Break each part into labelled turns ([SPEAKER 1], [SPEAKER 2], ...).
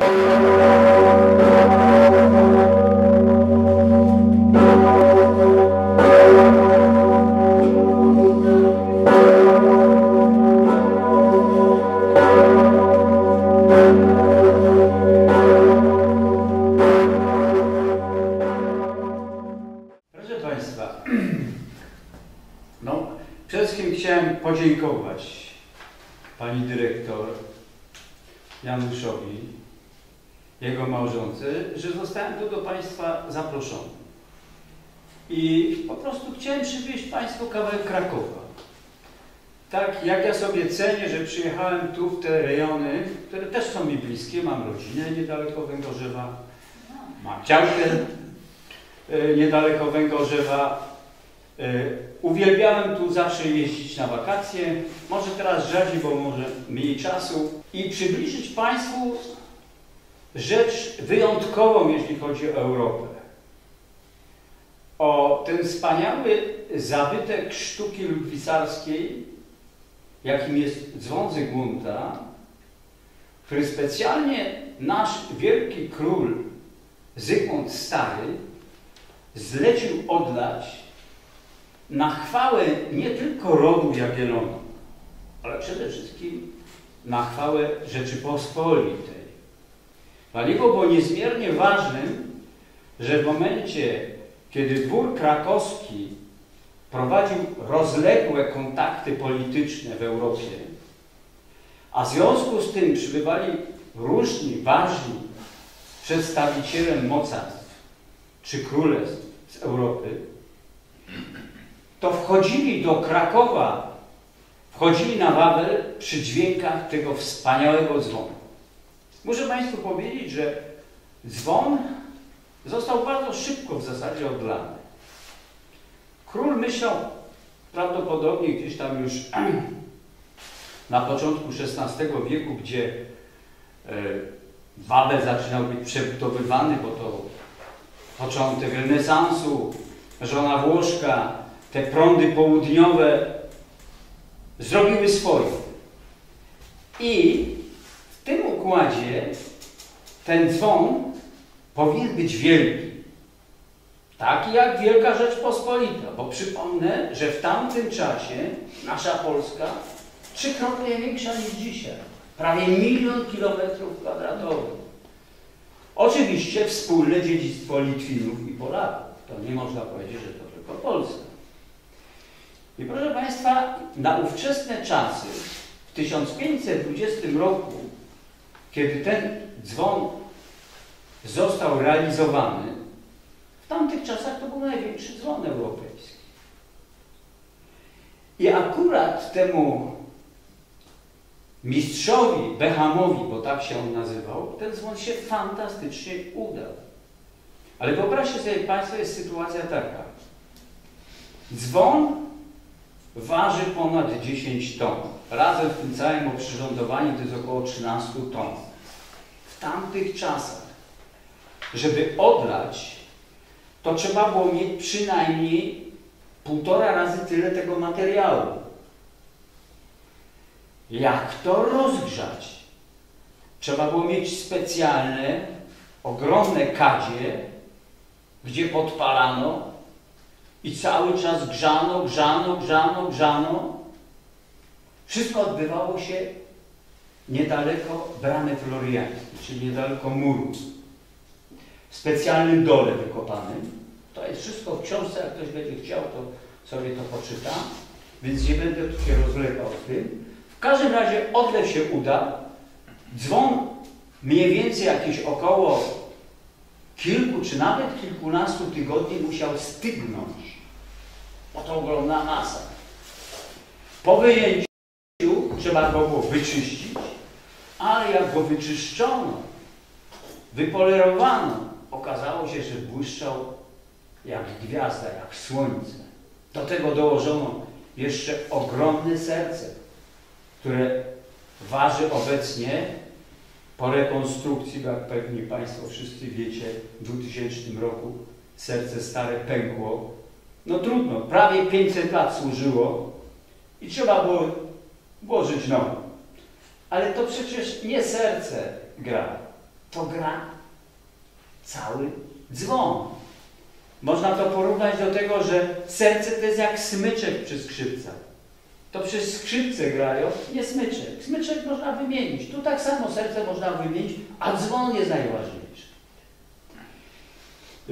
[SPEAKER 1] Proszę mam działkę e, niedaleko Węgorzewa. E, Uwielbiałem tu zawsze jeździć na wakacje, może teraz rzadziej, bo może mniej czasu i przybliżyć Państwu rzecz wyjątkową, jeśli chodzi o Europę. O ten wspaniały zabytek sztuki ludwisarskiej, jakim jest dzwon Zygmunta, który specjalnie nasz wielki król Zygmunt Stary zlecił oddać na chwałę nie tylko rodu Jagiellonów, ale przede wszystkim na chwałę Rzeczypospolitej. Dla niego było niezmiernie ważnym, że w momencie, kiedy dwór krakowski prowadził rozległe kontakty polityczne w Europie, a w związku z tym przybywali różni, ważni przedstawiciele mocarstw czy królestw z Europy, to wchodzili do Krakowa, wchodzili na Wawel przy dźwiękach tego wspaniałego dzwonu. Muszę Państwu powiedzieć, że dzwon został bardzo szybko w zasadzie odlany. Król myślał prawdopodobnie gdzieś tam już na początku XVI wieku, gdzie Wawel zaczynał być przebudowywany, bo to początek renesansu, żona Włoszka, te prądy południowe zrobiły swoje. I w tym układzie ten dzwon powinien być wielki. Taki jak Wielka Rzeczpospolita, bo przypomnę, że w tamtym czasie nasza Polska trzykrotnie większa niż dzisiaj. Prawie milion kilometrów kwadratowych. Oczywiście wspólne dziedzictwo Litwinów i Polaków. To nie można powiedzieć, że to tylko Polska. I proszę Państwa, na ówczesne czasy, w 1520 roku, kiedy ten dzwon został realizowany, w tamtych czasach to był największy dzwon europejski. I akurat temu mistrzowi Behamowi, bo tak się on nazywał, ten dzwon się fantastycznie udał. Ale wyobraźcie sobie Państwo, jest sytuacja taka. Dzwon waży ponad 10 ton. Razem w tym całym oprzyrządowaniu to jest około 13 ton. W tamtych czasach, żeby odlać, to trzeba było mieć przynajmniej półtora razy tyle tego materiału. Jak to rozgrzać? Trzeba było mieć specjalne, ogromne kadzie, gdzie podpalano i cały czas grzano, grzano, grzano, grzano. Wszystko odbywało się niedaleko bramy floriańskiej, czyli niedaleko muru. W specjalnym dole wykopanym. To jest wszystko w książce, jak ktoś będzie chciał, to sobie to poczyta. Więc nie będę tu się rozlewał z tym. W każdym razie odlew się uda. Dzwon mniej więcej jakieś około kilku czy nawet kilkunastu tygodni musiał stygnąć. Bo to ogromna masa. Po wyjęciu trzeba go było wyczyścić, ale jak go wyczyszczono, wypolerowano, okazało się, że błyszczał jak gwiazda, jak słońce. Do tego dołożono jeszcze ogromne serce, które waży obecnie po rekonstrukcji, jak pewnie Państwo wszyscy wiecie, w 2000 roku serce stare pękło. No trudno, prawie 500 lat służyło i trzeba było włożyć nowe. Ale to przecież nie serce gra, to gra cały dzwon. Można to porównać do tego, że serce to jest jak smyczek przy skrzypcach. To przez skrzypce grają, nie smyczek. Smyczek można wymienić. Tu tak samo serce można wymienić, a dzwon jest najważniejszy.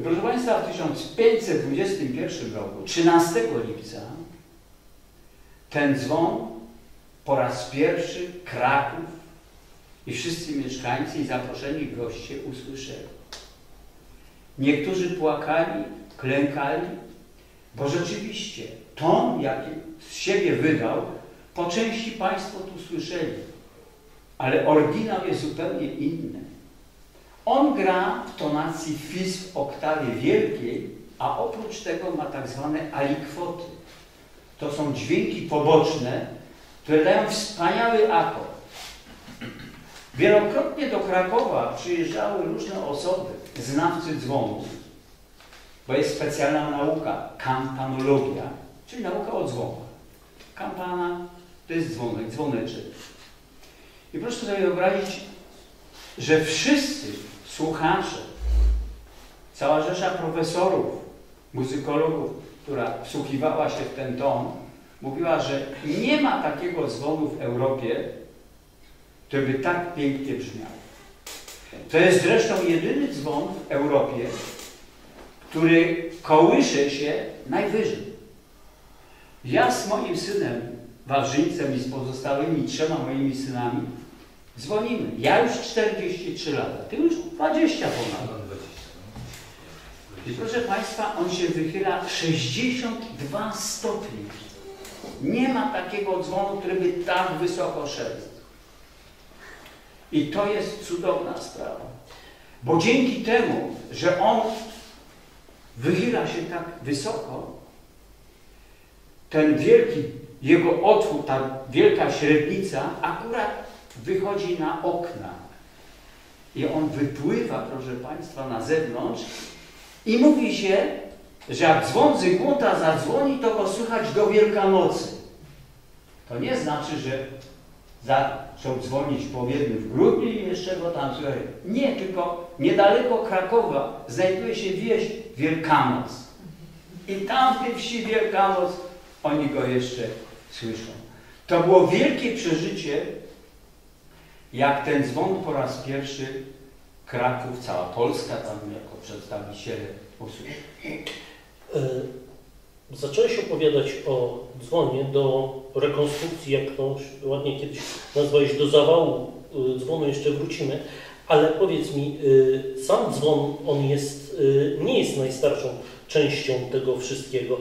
[SPEAKER 1] Proszę Państwa, w 1521 roku, 13 lipca, ten dzwon po raz pierwszy Kraków i wszyscy mieszkańcy i zaproszeni goście usłyszeli. Niektórzy płakali, klękali, bo rzeczywiście ton, jaki z siebie wydał, po części Państwo tu słyszeli, ale oryginał jest zupełnie inny. On gra w tonacji fis w oktawie wielkiej, a oprócz tego ma tak zwane alikwoty. To są dźwięki poboczne, które dają wspaniały akord. Wielokrotnie do Krakowa przyjeżdżały różne osoby, znawcy dzwonów, bo jest specjalna nauka, kampanologia, czyli nauka o dzwonach. Kampana to jest dzwonek, dzwoneczek. I proszę sobie wyobrazić, że wszyscy słuchacze, cała rzesza profesorów, muzykologów, która wsłuchiwała się w ten ton, mówiła, że nie ma takiego dzwonu w Europie, który by tak pięknie brzmiał. To jest zresztą jedyny dzwon w Europie, który kołysze się najwyżej. Ja z moim synem, Wawrzyńcem i z pozostałymi trzema moimi synami dzwonimy. Ja już 43 lata, ty już 20 ponad. I proszę Państwa, on się wychyla 62 stopnie. Nie ma takiego dzwonu, który by tak wysoko szedł. I to jest cudowna sprawa. Bo dzięki temu, że on wychyla się tak wysoko, ten wielki, jego otwór, ta wielka średnica akurat wychodzi na okna. I on wypływa, proszę Państwa, na zewnątrz i mówi się, że jak dzwon Zygmunta zadzwoni, to go słychać do Wielkanocy. To nie znaczy, że zaczął dzwonić powiedzmy w grudniu i jeszcze go tam słychać. Nie, tylko niedaleko Krakowa znajduje się wieś Wielkanoc. I tam w tej wsi Wielkanoc oni go jeszcze słyszą. To było wielkie przeżycie, jak ten dzwon po raz pierwszy Kraków, cała Polska tam jako przedstawiciele usłyszeli.
[SPEAKER 2] E, zacząłeś opowiadać o dzwonie do rekonstrukcji, jak to ładnie kiedyś nazwałeś, do zawału e, dzwonu jeszcze wrócimy, ale powiedz mi, e, sam dzwon, on jest, nie jest najstarszą częścią tego wszystkiego.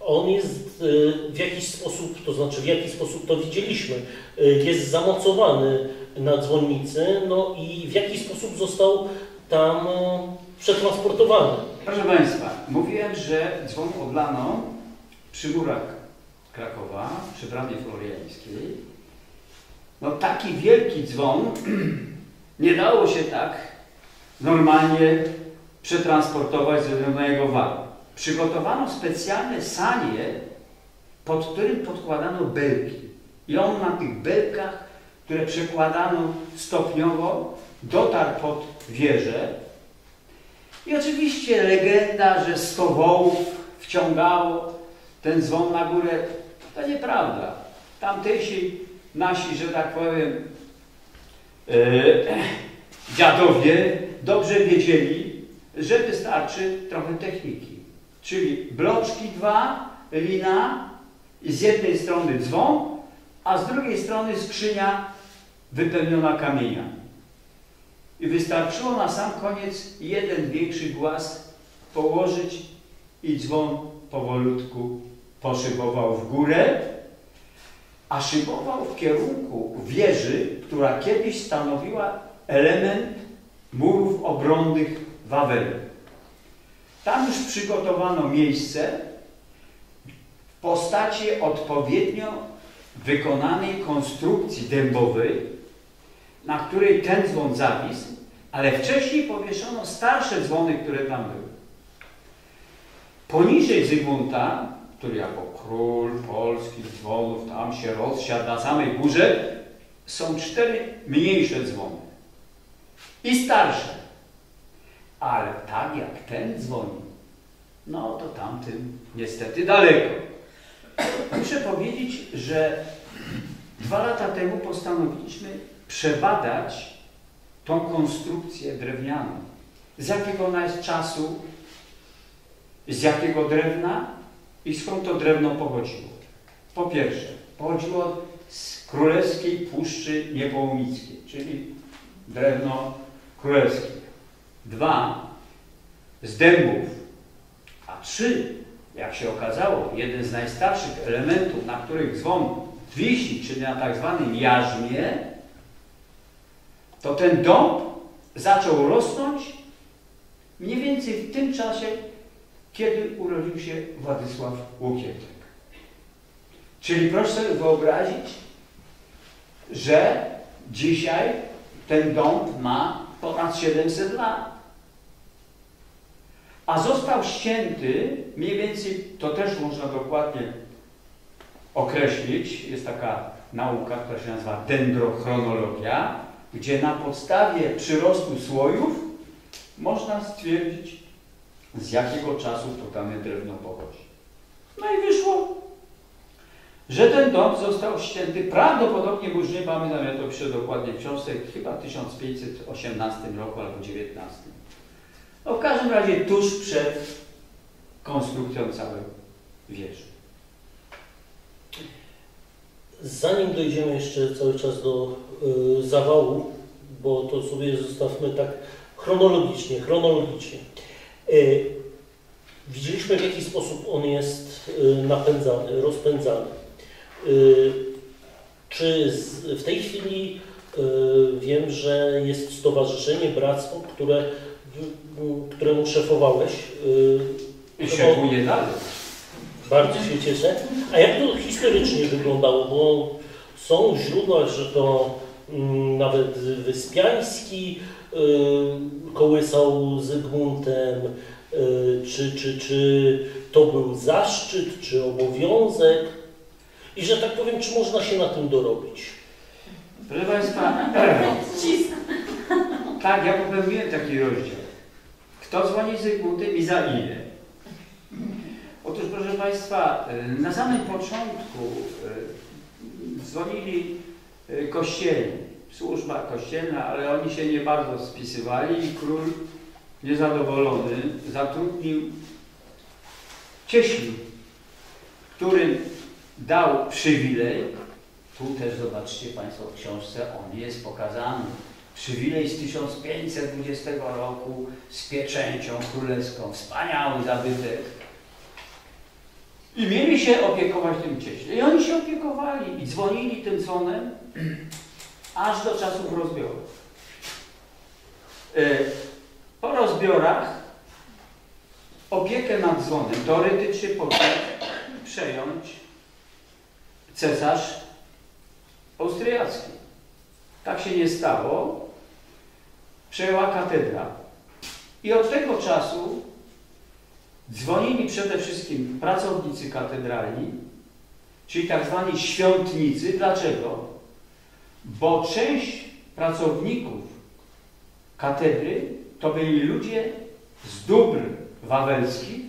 [SPEAKER 2] On jest w jakiś sposób, to znaczy w jaki sposób to widzieliśmy, jest zamocowany na dzwonnicy, no i w jaki sposób został tam przetransportowany.
[SPEAKER 1] Proszę Państwa, mówiłem, że dzwon odlano przy murach Krakowa, przy bramie floriańskiej. No taki wielki dzwon nie dało się tak normalnie przetransportować ze względu na jego wagę. Przygotowano specjalne sanie, pod którym podkładano belki. I on na tych belkach, które przekładano stopniowo, dotarł pod wieżę, i oczywiście legenda, że sto wołów wciągało ten dzwon na górę, to nieprawda. Tamtejsi nasi, że tak powiem, e, dziadowie dobrze wiedzieli, że wystarczy trochę techniki. Czyli bloczki dwa, lina z jednej strony dzwon, a z drugiej strony skrzynia wypełniona kamieniami. I wystarczyło na sam koniec jeden większy głaz położyć i dzwon powolutku poszybował w górę, a szybował w kierunku wieży, która kiedyś stanowiła element murów obronnych Wawelu. Tam już przygotowano miejsce w postaci odpowiednio wykonanej konstrukcji dębowej, na której ten dzwon zawisł, ale wcześniej powieszono starsze dzwony, które tam były. Poniżej Zygmunta, który jako król polskich dzwonów tam się rozsiadł na samej górze, są cztery mniejsze dzwony. i starsze. Ale tak jak ten dzwoni, no to tamtym niestety daleko. Muszę powiedzieć, że dwa lata temu postanowiliśmy przebadać tą konstrukcję drewnianą. Z jakiego ona jest czasu, z jakiego drewna i skąd to drewno pochodziło. Po pierwsze, pochodziło z Królewskiej Puszczy Niepołomickiej, czyli drewno królewskie. Dwa, z dębów. A trzy, jak się okazało, jeden z najstarszych elementów, na których dzwon wisi, czyli na tak zwanym jarzmie, to ten dąb zaczął rosnąć mniej więcej w tym czasie, kiedy urodził się Władysław Łukietek. Czyli proszę sobie wyobrazić, że dzisiaj ten dąb ma ponad 700 lat. A został ścięty, mniej więcej, to też można dokładnie określić, jest taka nauka, która się nazywa dendrochronologia, gdzie na podstawie przyrostu słojów można stwierdzić, z jakiego czasu to dane drewno pochodzi. No i wyszło, że ten dom został ścięty prawdopodobnie, już nie pamiętam, ja to piszę dokładnie w książce, chyba w 1518 roku albo 19. No w każdym razie tuż przed konstrukcją całej wieży.
[SPEAKER 2] Zanim dojdziemy jeszcze cały czas do y, zawału, bo to sobie zostawmy tak chronologicznie, chronologicznie. Y, widzieliśmy w jaki sposób on jest y, napędzany, rozpędzany. Y, czy w tej chwili y, wiem, że jest stowarzyszenie, bractwo, które, w, któremu szefowałeś.
[SPEAKER 1] I szefuje dalej.
[SPEAKER 2] Bardzo się cieszę. A jak to historycznie wyglądało? Bo są źródła, że to mm, nawet Wyspiański y, kołysał Zygmuntem, y, czy, czy, czy to był zaszczyt, czy obowiązek? I że tak powiem, czy można się na tym dorobić?
[SPEAKER 1] Proszę Państwa, tak, ja popełniłem taki rozdział. Kto dzwoni Zygmuntem i za ile? Otóż, proszę Państwa, y, na samym początku y, dzwonili y, kościelni, służba kościelna, ale oni się nie bardzo spisywali i król niezadowolony zatrudnił cieśli, którym dał przywilej, tu też zobaczcie Państwo w książce, on jest pokazany, przywilej z 1520 roku z pieczęcią królewską, wspaniały zabytek. I mieli się opiekować tym cieśle. I oni się opiekowali i dzwonili tym dzwonem aż do czasów rozbiorów. E, po rozbiorach opiekę nad dzwonem teoretycznie powinien przejąć cesarz austriacki. Tak się nie stało. Przejęła katedra. I od tego czasu dzwonili przede wszystkim pracownicy katedralni, czyli tak zwani świątnicy. Dlaczego? Bo część pracowników katedry to byli ludzie z dóbr wawelskich,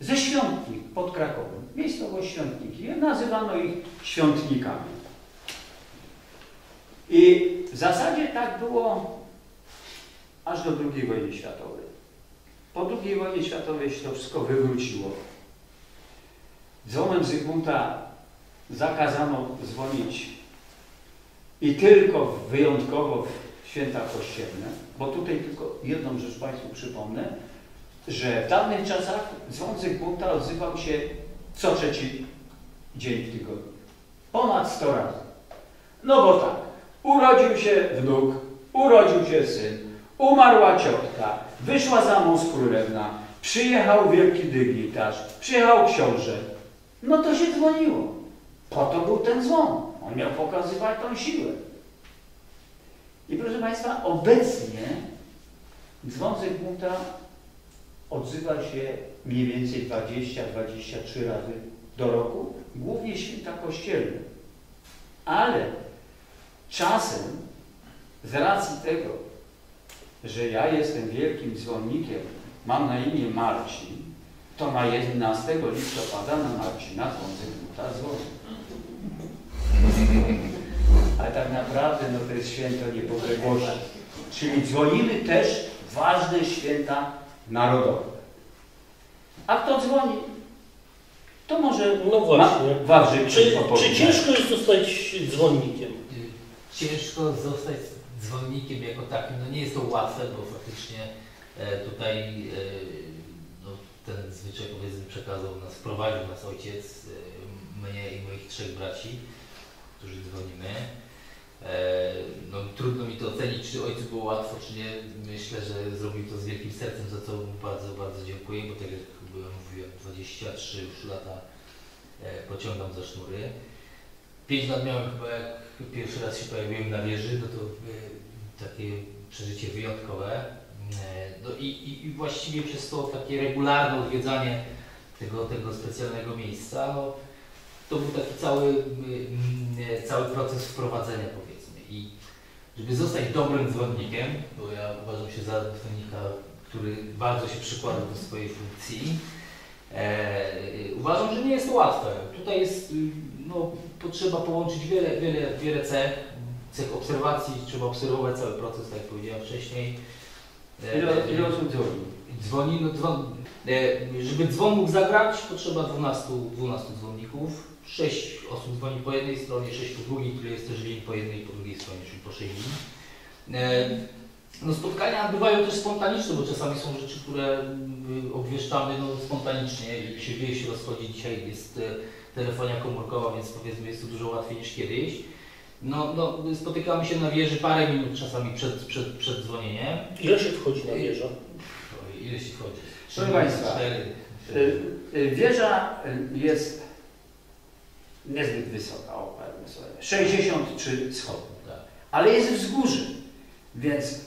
[SPEAKER 1] ze świątnik pod Krakowem, miejscowość Świątniki. Nazywano ich świątnikami. I w zasadzie tak było aż do II wojny światowej. Po II wojnie światowej wszystko wywróciło. Dzwonem Zygmunta zakazano dzwonić i tylko wyjątkowo w święta kościelne, bo tutaj tylko jedną rzecz Państwu przypomnę, że w dawnych czasach dzwon Zygmunta odzywał się co trzeci dzień w tygodniu. Ponad 100 razy. No bo tak, urodził się wnuk, urodził się syn, umarła ciotka, wyszła za mąż królewna, przyjechał wielki dygnitarz, przyjechał książę. No to się dzwoniło. Po to był ten dzwon. On miał pokazywać tą siłę. I proszę Państwa, obecnie dzwon Zygmunta odzywa się mniej więcej 20-23 razy do roku, głównie święta kościelne. Ale czasem z racji tego, że ja jestem wielkim dzwonnikiem, mam na imię Marcin, to na 11 listopada na Marcina dzwoncy buta dzwoni. Ale tak naprawdę no to jest święto niepodległości. Czyli dzwonimy też ważne święta narodowe. A kto dzwoni? To może
[SPEAKER 2] No właśnie. Czy, czy
[SPEAKER 1] opowiedzieć.
[SPEAKER 2] ciężko jest zostać dzwonnikiem?
[SPEAKER 3] Ciężko zostać dzwonnikiem jako takim. No nie jest to łatwe, bo faktycznie e, tutaj e, no, ten zwyczaj powiedzmy przekazał nas, wprowadził nas ojciec, e, mnie i moich trzech braci, którzy dzwonimy. No trudno mi to ocenić, czy ojcu było łatwo, czy nie. Myślę, że zrobił to z wielkim sercem, za co mu bardzo, bardzo dziękuję, bo tak jak byłem mówiłem, 23 już lata e, pociągam za sznury. 5 lat miałem chyba jak pierwszy raz się pojawiłem na wieży, no to e, takie przeżycie wyjątkowe. E, no i, i, i właściwie przez to takie regularne odwiedzanie tego, tego specjalnego miejsca, no, to był taki cały, cały proces wprowadzenia powiedzmy. I żeby zostać dobrym dzwonnikiem, bo ja uważam się za dzwonnika, który bardzo się przykłada do swojej funkcji, e, uważam, że nie jest to łatwe. Tutaj jest, y, no, potrzeba połączyć wiele, wiele, wiele cech, cech obserwacji, trzeba obserwować cały proces, tak jak powiedziałem wcześniej. E,
[SPEAKER 1] Ile, ile osób dzwoni?
[SPEAKER 3] Dzwoni, no dzwon, e, żeby dzwon mógł zagrać, potrzeba 12, 12 dzwonników. 6 osób dzwoni po jednej stronie, 6 po drugiej, które jest też linii po jednej i po drugiej stronie, czyli po 6 linii. E, no spotkania bywają też spontaniczne, bo czasami są rzeczy, które obwieszczamy no, spontanicznie i się wieś rozchodzi. Dzisiaj jest e, telefonia komórkowa, więc powiedzmy jest to dużo łatwiej niż kiedyś. No, no, spotykamy się na wieży parę minut czasami przed, przed, przed dzwonieniem.
[SPEAKER 2] Ile się wchodzi na wieżę?
[SPEAKER 3] Ile się wchodzi?
[SPEAKER 1] Proszę Państwa,
[SPEAKER 3] Cztery.
[SPEAKER 1] Y, y, Wieża jest niezbyt wysoka, o, powiedzmy sobie, 63 schody,
[SPEAKER 3] Tak.
[SPEAKER 1] ale jest wzgórze, więc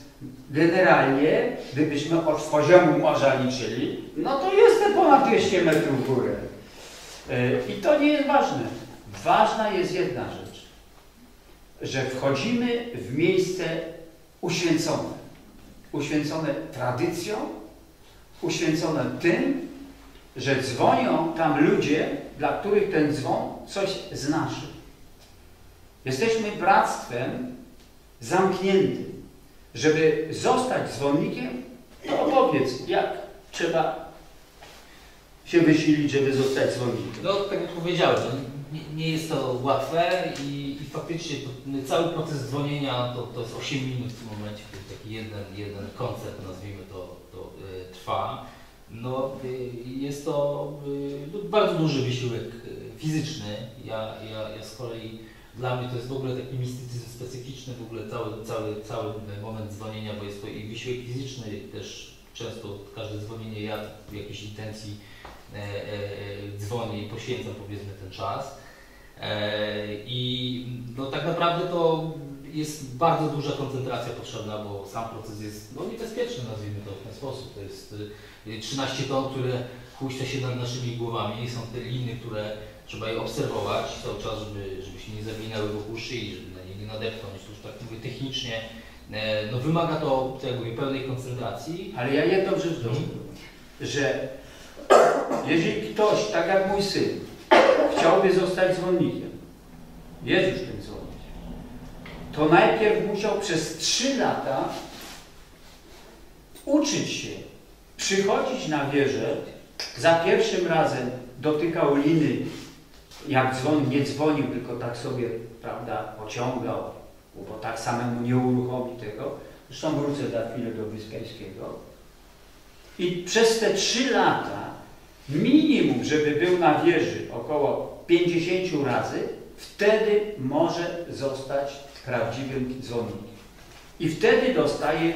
[SPEAKER 1] generalnie, gdybyśmy od poziomu morza liczyli, no to jest te ponad 200 metrów w górę. Y, I to nie jest ważne. Ważna jest jedna rzecz, że wchodzimy w miejsce uświęcone. Uświęcone tradycją, uświęcone tym, że dzwonią tam ludzie, dla których ten dzwon coś znaczy. Jesteśmy bractwem zamkniętym. Żeby zostać dzwonnikiem, to opowiedz, jak trzeba się wysilić, żeby zostać dzwonnikiem.
[SPEAKER 3] No, tak jak powiedziałem, no, nie, nie jest to łatwe i, i faktycznie to, cały proces dzwonienia to, to jest 8 minut w tym momencie, kiedy taki jeden, jeden koncert, nazwijmy to, to y, trwa. No, y, jest to y, no, bardzo duży wysiłek y, fizyczny. Ja, ja, ja z kolei, dla mnie to jest w ogóle taki mistycyzm specyficzny, w ogóle cały, cały, cały moment dzwonienia, bo jest to i wysiłek fizyczny, też często każde dzwonienie ja w jakiejś intencji e, e, e, dzwonię i poświęcam powiedzmy ten czas. E, I no, tak naprawdę to jest bardzo duża koncentracja potrzebna, bo sam proces jest no, niebezpieczny, nazwijmy to w ten sposób. To jest y, 13 ton, które huśta się nad naszymi głowami. Są te liny, które trzeba je obserwować cały czas, żeby, żeby się nie zawinęły wokół szyi, żeby na nie nie nadepnąć. To już tak mówię technicznie. E, no, wymaga to, tak mówię, pełnej koncentracji.
[SPEAKER 1] Ale ja jedną rzecz dodam, że jeżeli ktoś, tak jak mój syn, chciałby zostać dzwonnikiem, jest już tym dzwonnikiem, to najpierw musiał przez trzy lata uczyć się, przychodzić na wieżę, za pierwszym razem dotykał liny, jak dzwon, nie dzwonił, tylko tak sobie, prawda, pociągał, bo tak samemu nie uruchomi tego. Zresztą wrócę za chwilę do Wyspiańskiego. I przez te trzy lata minimum, żeby był na wieży około 50 razy, wtedy może zostać prawdziwym dzwonnikiem. I wtedy dostaje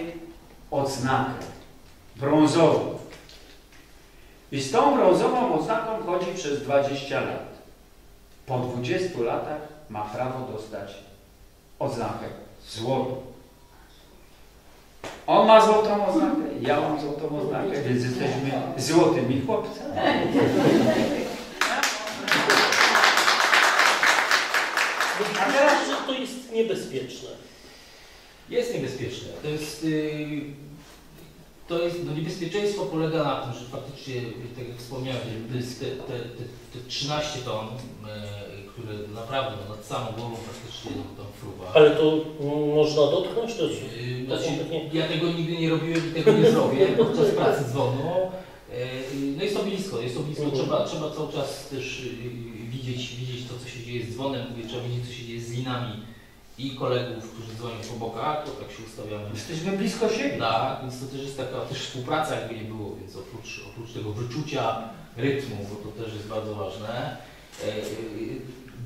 [SPEAKER 1] odznakę brązową. I z tą brązową odznaką chodzi przez 20 lat. Po 20 latach ma prawo dostać odznakę złotą. On ma złotą oznakę, ja mam złotą oznakę, więc jesteśmy złotymi chłopcami.
[SPEAKER 2] A teraz, że to jest niebezpieczne.
[SPEAKER 3] Jest niebezpieczne. To jest, yy, to jest no niebezpieczeństwo polega na tym, że faktycznie, tak jak wspomniałem, te, te, te, te 13 ton, yy, które naprawdę no, nad samą głową praktycznie no, tam fruwa.
[SPEAKER 2] Ale to można dotknąć? To jest, to
[SPEAKER 3] Znaczy, ja tego nigdy nie robiłem i tego nie zrobię podczas pracy dzwonu. Yy, No jest to blisko, jest to blisko.
[SPEAKER 2] Mhm.
[SPEAKER 3] Trzeba, trzeba cały czas też widzieć, widzieć to, co się dzieje z dzwonem, trzeba widzieć, co się dzieje z linami i kolegów, którzy dzwonią po bokach, to tak się ustawiamy.
[SPEAKER 1] Jesteśmy blisko siebie.
[SPEAKER 3] Tak, więc to też jest taka też współpraca jakby nie było, więc oprócz, oprócz tego wyczucia rytmu, bo to też jest bardzo ważne, e,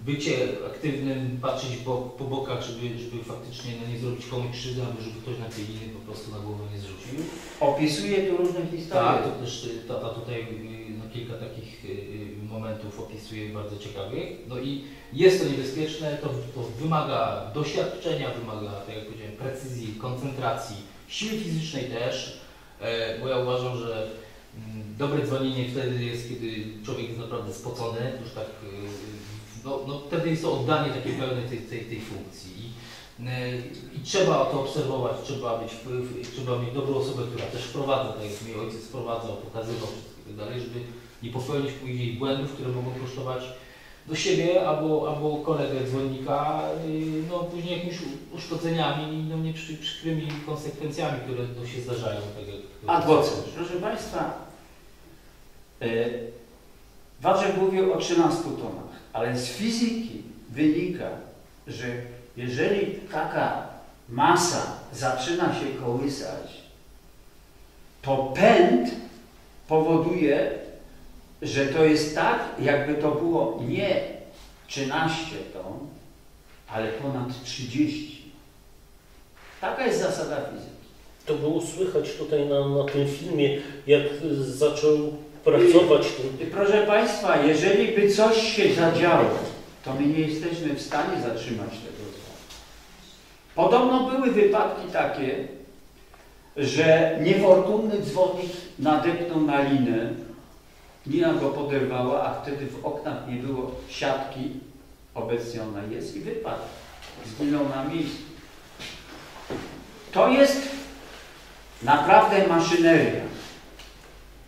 [SPEAKER 3] bycie aktywnym, patrzeć po, po bokach, żeby, żeby faktycznie no, nie zrobić komuś krzywdy, albo żeby ktoś na tej linii po prostu na głowę nie zrzucił.
[SPEAKER 1] Opisuje tu różne historie.
[SPEAKER 3] Tak, to też tata tutaj y, no, kilka takich momentów opisuje bardzo ciekawych. No i jest to niebezpieczne, to, to wymaga doświadczenia, wymaga, tak jak powiedziałem, precyzji, koncentracji, siły fizycznej też, e, bo ja uważam, że mm, dobre dzwonienie wtedy jest, kiedy człowiek jest naprawdę spocony, już tak, y, no, no wtedy jest to oddanie takiej pełnej tej, tej, tej funkcji. I, i trzeba to obserwować, trzeba wpływ, trzeba mieć dobrą osobę, która też wprowadza, tak jak mi ojciec wprowadzał, pokazywał wszystko i tak dalej, żeby nie popełnić później błędów, które mogą kosztować do siebie albo, albo kolegę dzwonnika, yy, no później jakimiś uszkodzeniami, no nie przy, przykrymi konsekwencjami, które no, się zdarzają. Tak jak,
[SPEAKER 1] Adwocem. Proszę Państwa, Wawrzek mówił o 13 tonach, ale z fizyki wynika, że jeżeli taka masa zaczyna się kołysać, to pęd powoduje, że to jest tak, jakby to było nie 13 ton, ale ponad 30. Taka jest zasada fizyki.
[SPEAKER 2] to było słychać tutaj na, na tym filmie, jak zaczął pracować ten
[SPEAKER 1] I Proszę Państwa, jeżeli by coś się zadziało, to my nie jesteśmy w stanie zatrzymać tego zła. Podobno były wypadki takie, że niefortunny dzwonnik nadepnął na linę, lina go poderwała, a wtedy w oknach nie było siatki, obecnie ona jest i wypadł. Zginął na miejscu. To jest naprawdę maszyneria.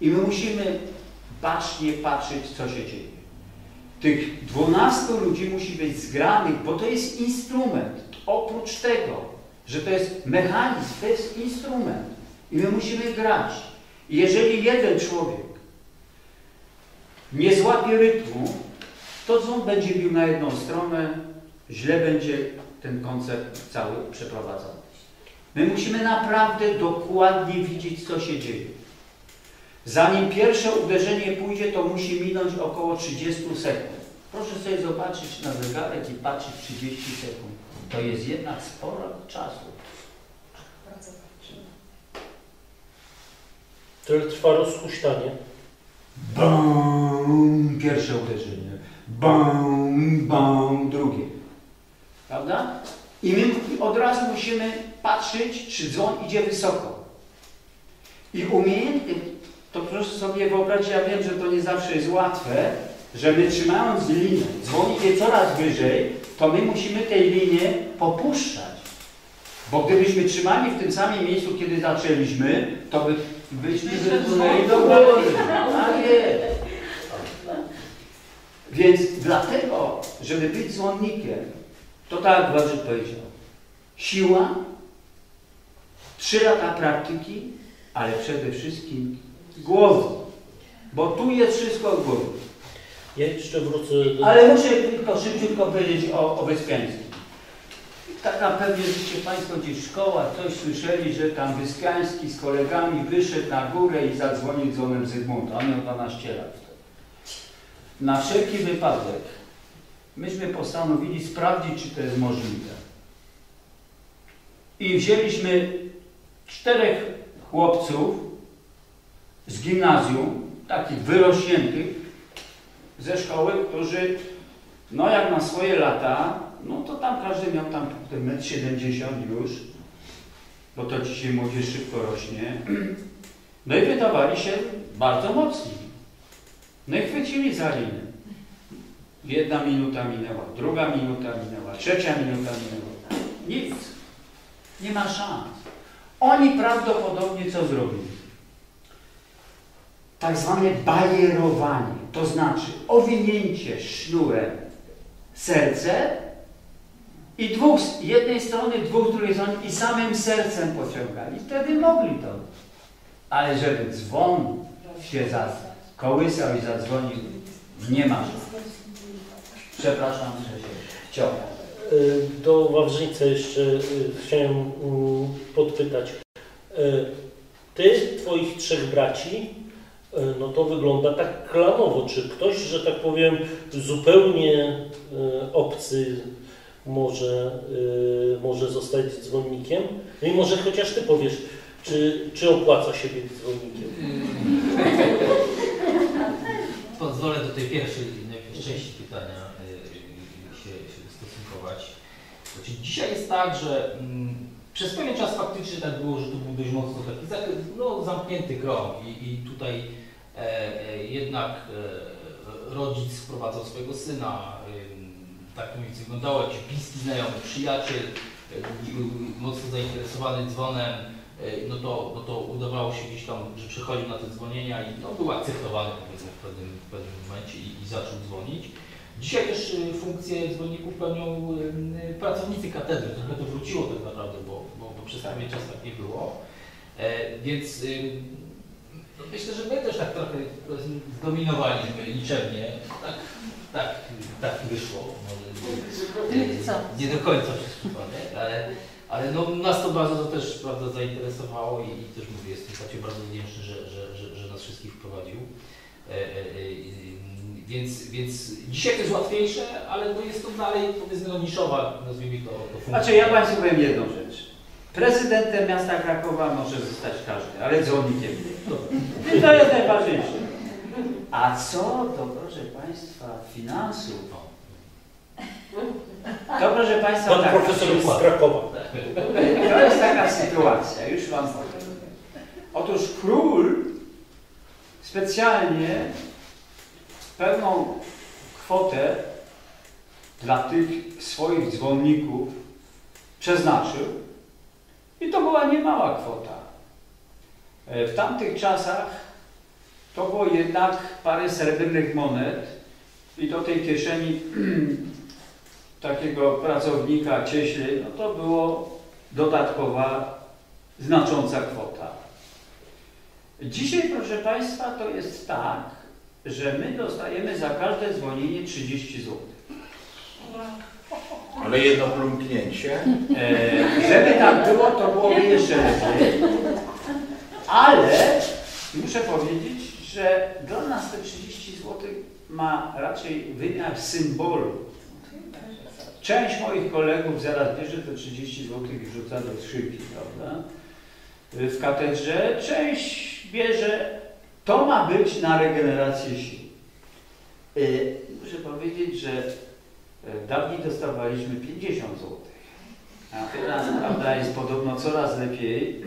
[SPEAKER 1] I my musimy bacznie patrzeć, co się dzieje. Tych 12 ludzi musi być zgranych, bo to jest instrument. Oprócz tego, że to jest mechanizm, to jest instrument. I my musimy grać. I jeżeli jeden człowiek nie złapie rytmu, to dzwon będzie bił na jedną stronę, źle będzie ten koncert cały przeprowadzony. My musimy naprawdę dokładnie widzieć, co się dzieje. Zanim pierwsze uderzenie pójdzie, to musi minąć około 30 sekund. Proszę sobie zobaczyć na zegarek i patrzeć 30 sekund. To jest jednak sporo czasu.
[SPEAKER 2] Tyle trwa rozhuśtanie.
[SPEAKER 1] Bum, pierwsze uderzenie. Bum, bum, drugie. Prawda? I my od razu musimy patrzeć, czy dzwon idzie wysoko. I umiejętnie, to proszę sobie wyobrazić, ja wiem, że to nie zawsze jest łatwe, że my trzymając linę, dzwon idzie coraz wyżej, to my musimy tej linię popuszczać. Bo gdybyśmy trzymali w tym samym miejscu, kiedy zaczęliśmy, to by, byśmy wypłynęli do góry. Tak jest. Więc dlatego, żeby być dzwonnikiem, to tak Władysław powiedział, siła, trzy lata praktyki, ale przede wszystkim głowy. Bo tu jest wszystko w głowie.
[SPEAKER 2] Ja jeszcze wrócę do...
[SPEAKER 1] Ale muszę tylko szybciutko powiedzieć o, o Wyspiańskim. Tak na pewno żeście Państwo gdzieś w szkołach coś słyszeli, że tam Wyspiański z kolegami wyszedł na górę i zadzwonił dzwonem Zygmunta. On miał 12 lat. Na wszelki wypadek myśmy postanowili sprawdzić, czy to jest możliwe. I wzięliśmy czterech chłopców z gimnazjum, takich wyrośniętych, ze szkoły, którzy, no jak na swoje lata, no to tam każdy miał tam 1,70 m już, bo to dzisiaj młodzież szybko rośnie. No i wydawali się bardzo mocni. No i chwycili za linę. Jedna minuta minęła, druga minuta minęła, trzecia minuta minęła. Nic. Nie ma szans. Oni prawdopodobnie co zrobili? Tak zwane bajerowanie, to znaczy owinięcie sznurem serce i dwóch, z jednej strony, dwóch z drugiej strony i samym sercem pociągali. Wtedy mogli to. Ale żeby dzwon się zakołysał i zadzwonił, nie ma. Przepraszam, że się wciąłem.
[SPEAKER 2] Y, Do Wawrzyńca jeszcze y, chciałem mm, podpytać. Y, Ty, twoich trzech braci, y, no to wygląda tak klanowo. Czy ktoś, że tak powiem, zupełnie y, obcy może, y, może zostać dzwonnikiem? No i może chociaż Ty powiesz, czy, czy opłaca się być dzwonnikiem?
[SPEAKER 3] Pozwolę do tej pierwszej najpierw części pytania y, się, się ustosunkować. Znaczy, dzisiaj jest tak, że mm, przez pewien czas faktycznie tak było, że to był dość mocno taki no, zamknięty krąg i, i tutaj e, e, jednak e, rodzic wprowadzał swojego syna, tak mniej wyglądało, jakiś bliski znajomy, przyjaciel, e, mocno zainteresowany dzwonem, e, no to, no to udawało się gdzieś tam, że przychodził na te dzwonienia i no, był akceptowany powiedzmy w pewnym, w pewnym momencie i, i zaczął dzwonić. Dzisiaj też y, funkcje dzwonników pełnią pracownicy katedry. Trochę to wróciło tak naprawdę, bo, bo, bo przez pewien czas tak nie było. E, więc no myślę, że my też tak trochę zdominowaliśmy liczebnie. Tak, tak, tak wyszło. Może,
[SPEAKER 4] Nie chcąc.
[SPEAKER 3] nie do końca przez przypadek, ale, ale no, nas to bardzo to też prawda, zainteresowało i, i też mówię, jestem bardzo wdzięczny, że, że, że, że nas wszystkich wprowadził. E, e, e, więc, więc dzisiaj to jest łatwiejsze, ale to jest to dalej powiedzmy no, niszowa, nazwijmy to, to funkcja.
[SPEAKER 1] Znaczy ja Państwu powiem jedną rzecz. Prezydentem miasta Krakowa może zostać każdy, ale dzwonnikiem nie. I to jest najważniejsze. A co do, proszę Państwa, finansów, to proszę Państwa,
[SPEAKER 2] Pan
[SPEAKER 1] tak,
[SPEAKER 2] profesor jest z Krakowa.
[SPEAKER 1] to jest taka sytuacja, już Wam powiem. Otóż król specjalnie pewną kwotę dla tych swoich dzwonników przeznaczył i to była niemała kwota. E, W tamtych czasach to było jednak parę srebrnych monet i do tej kieszeni takiego pracownika cieśli, no to było dodatkowa, znacząca kwota. Dzisiaj, proszę Państwa, to jest tak, że my dostajemy za każde dzwonienie 30 zł.
[SPEAKER 5] Ale jedno plumknięcie.
[SPEAKER 1] E, żeby tak było, to byłoby jeszcze lepiej. Ale muszę powiedzieć, że dla nas te 30 zł ma raczej wymiar symbolu. Część moich kolegów zaraz bierze te 30 zł i wrzuca do skrzynki, prawda? W katedrze. Część bierze, to ma być na regenerację sił. Y, Muszę powiedzieć, że y, dawniej dostawaliśmy 50 zł. A teraz, prawda, jest podobno coraz lepiej,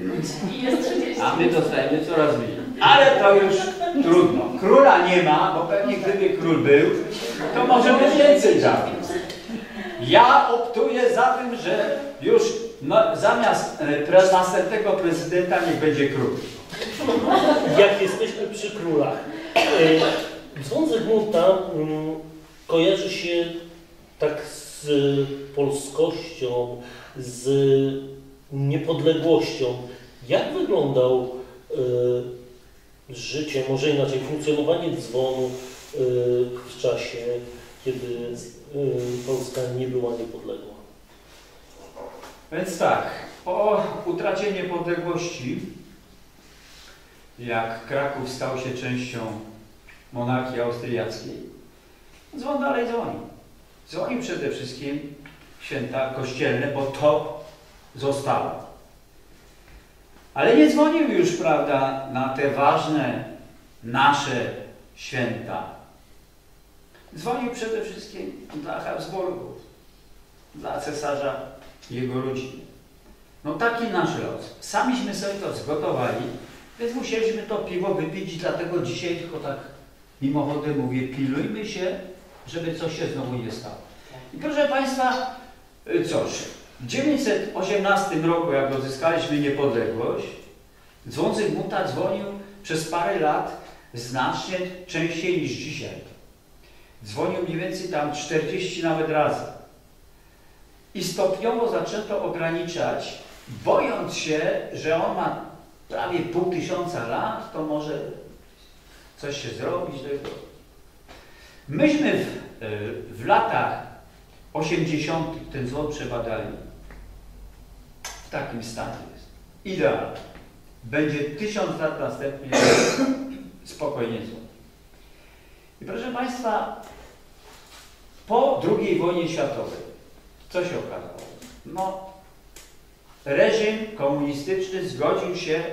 [SPEAKER 4] I jest 30.
[SPEAKER 1] a my dostajemy coraz mniej. Ale to już trudno. Króla nie ma, bo pewnie gdyby król był, to może by więcej dał. Ja optuję za tym, że już no, zamiast e, pre, następnego prezydenta niech będzie król.
[SPEAKER 2] Jak jesteśmy przy królach. e, Dzwon Zygmunta mm, kojarzy się tak z polskością, z niepodległością. Jak wyglądał e, życie, może inaczej, funkcjonowanie dzwonu e, w czasie, kiedy e, Polska nie była niepodległa?
[SPEAKER 1] Więc tak, po utracie niepodległości, jak Kraków stał się częścią monarchii austriackiej, dzwon dalej dzwoni. Dzwonił przede wszystkim święta kościelne, bo to zostało. Ale nie dzwonił już, prawda, na te ważne nasze święta. Dzwonił przede wszystkim dla Habsburgów, dla cesarza i jego rodziny. No taki nasz los. Samiśmy sobie to zgotowali, więc musieliśmy to piwo wypić dlatego dzisiaj tylko tak mimochodem mówię, pilujmy się, żeby coś się znowu nie stało. I proszę Państwa, y, cóż, W 918 roku, jak odzyskaliśmy niepodległość, dzwon Zygmunta dzwonił przez parę lat znacznie częściej niż dzisiaj. Dzwonił mniej więcej tam 40 nawet razy. I stopniowo zaczęto ograniczać, bojąc się, że on ma prawie pół tysiąca lat, to może coś się zrobić. Myśmy w, e, w latach 80. ten dzwon przebadali. Takim stanie jest. Idealnie. Będzie tysiąc lat następnie spokojnie dzwon. I proszę Państwa, po II wojnie światowej, co się okazało? No, reżim komunistyczny zgodził się,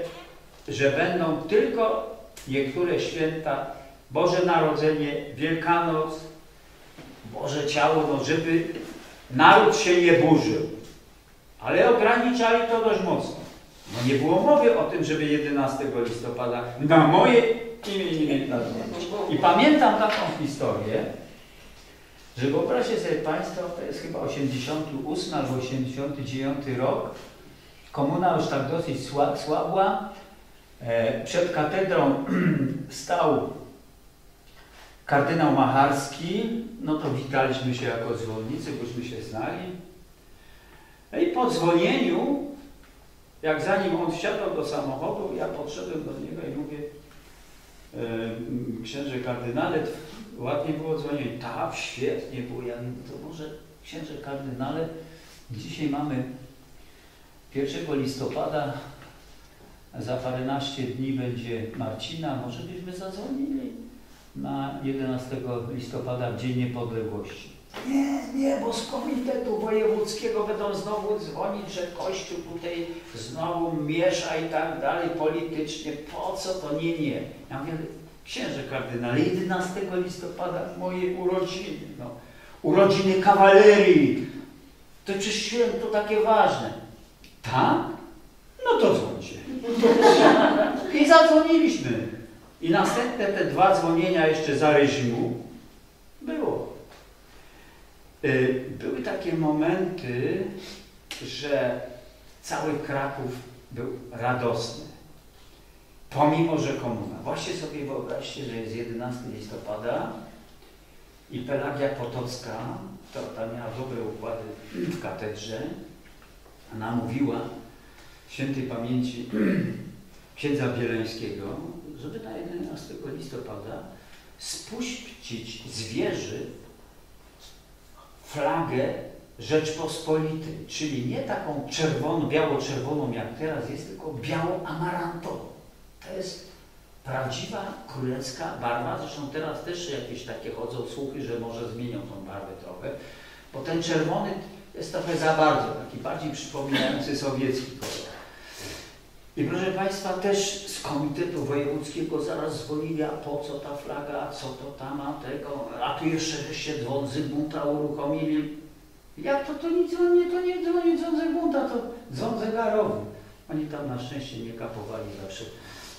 [SPEAKER 1] że będą tylko niektóre święta, Boże Narodzenie, Wielkanoc, Boże Ciało, no żeby naród się nie burzył. Ale ograniczali to dość mocno. No nie było mowy o tym, żeby 11 listopada na moje imię nazwać. I pamiętam taką historię, że wyobraźcie sobie Państwo, to jest chyba 88 albo 89 rok, komuna już tak dosyć sła- słabła, e, przed katedrą stał kardynał Macharski, no to witaliśmy się jako dzwonnicy, bośmy się znali. No i po dzwonieniu, jak zanim on wsiadał do samochodu, ja podszedłem do niego i mówię, księże kardynale, ładnie było dzwonienie. Tak, świetnie było. Ja to może księże kardynale, dzisiaj mamy 1 listopada, za paręnaście dni będzie Marcina, może byśmy zadzwonili na 11 listopada, w Dzień Niepodległości. Nie, nie, bo z Komitetu Wojewódzkiego będą znowu dzwonić, że Kościół tutaj znowu miesza i tak dalej politycznie. Po co to? Nie, nie. Ja mówię, księże kardynale, 11 listopada moje urodziny, no. urodziny kawalerii. To czy święto takie ważne? Tak? No to dzwońcie. I zadzwoniliśmy. I następne te dwa dzwonienia jeszcze za reżimu było. Y, Były takie momenty, że cały Kraków był radosny. Pomimo, że komuna. Właśnie sobie wyobraźcie, że jest 11 listopada i Pelagia Potocka, to ta miała dobre układy w katedrze, ona mówiła świętej pamięci księdza Bieleńskiego, żeby na 11 listopada spuścić z wieży flagę Rzeczpospolitej, czyli nie taką czerwoną, biało-czerwoną jak teraz jest, tylko biało-amarantową. To jest prawdziwa królewska barwa, zresztą teraz też jakieś takie chodzą słuchy, że może zmienią tą barwę trochę, bo ten czerwony jest trochę za bardzo, taki bardziej przypominający sowiecki kolor. I proszę Państwa, też z Komitetu Wojewódzkiego zaraz dzwonili, a po co ta flaga, a co to tam, a tego, a tu jeszcze żeście dzwon Zygmunta uruchomili. Jak to, to nie, to nie dzwoni dzwon to dzwon zegarowy. Oni tam na szczęście nie kapowali zawsze,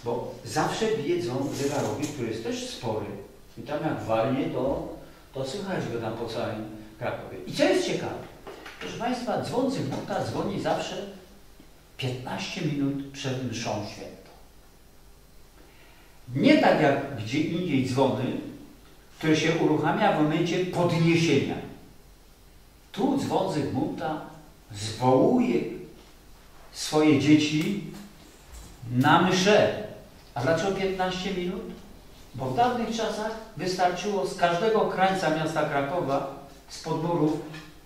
[SPEAKER 1] bo zawsze bije dzwon zegarowy, który jest też spory. I tam jak walnie, to, to słychać go tam po całym Krakowie. I co jest ciekawe, proszę Państwa, dzwon Zygmunta dzwoni zawsze 15 minut przed mszą świętą. Nie tak jak gdzie indziej dzwony, które się uruchamia w momencie podniesienia. Tu dzwon Zygmunta zwołuje swoje dzieci na mszę. A dlaczego 15 minut? Bo w dawnych czasach wystarczyło z każdego krańca miasta Krakowa, z podmurów,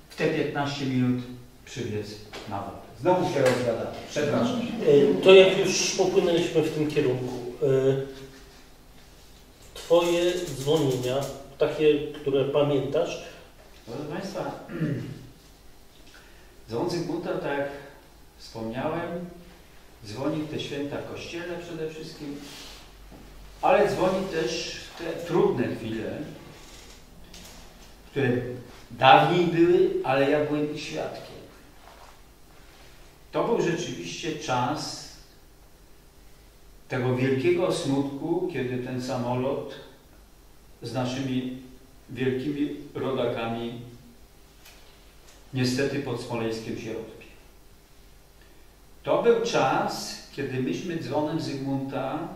[SPEAKER 1] w te 15 minut przybiec na wodę. Znowu się rozgadamy. Przepraszam.
[SPEAKER 2] E, To jak już popłynęliśmy w tym kierunku, e, Twoje dzwonienia, takie, które pamiętasz,
[SPEAKER 1] Proszę Państwa, dzwon Zygmunta, tak jak wspomniałem, dzwoni w te święta kościele przede wszystkim, ale dzwoni też w te trudne chwile, które dawniej były, ale ja byłem ich świadkiem. To był rzeczywiście czas tego wielkiego smutku, kiedy ten samolot z naszymi wielkimi rodakami niestety pod Smoleńskiem się rozbił. To był czas, kiedy myśmy dzwonem Zygmunta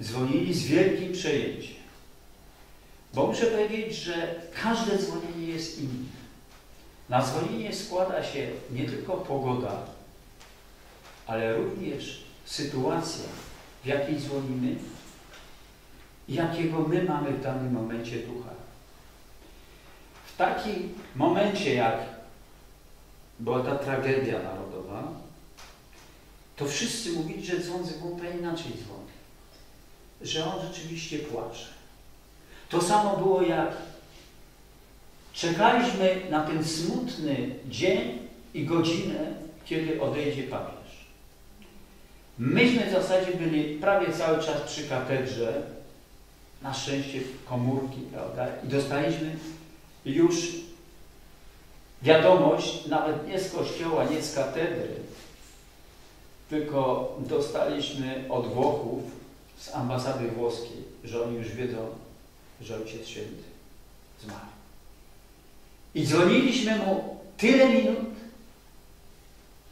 [SPEAKER 1] dzwonili z wielkim przejęciem. Bo muszę powiedzieć, że każde dzwonienie jest inne. Na dzwonienie składa się nie tylko pogoda, ale również sytuacja, w jakiej dzwonimy jakiego my mamy w danym momencie ducha. W takim momencie, jak była ta tragedia narodowa, to wszyscy mówili, że dzwon Zygmunta inaczej dzwoni. Że on rzeczywiście płacze. To samo było jak czekaliśmy na ten smutny dzień i godzinę, kiedy odejdzie papież. Myśmy w zasadzie byli prawie cały czas przy katedrze, na szczęście komórki, prawda, i dostaliśmy już wiadomość, nawet nie z kościoła, nie z katedry, tylko dostaliśmy od Włochów z ambasady włoskiej, że oni już wiedzą, że Ojciec Święty zmarł. I dzwoniliśmy mu tyle minut,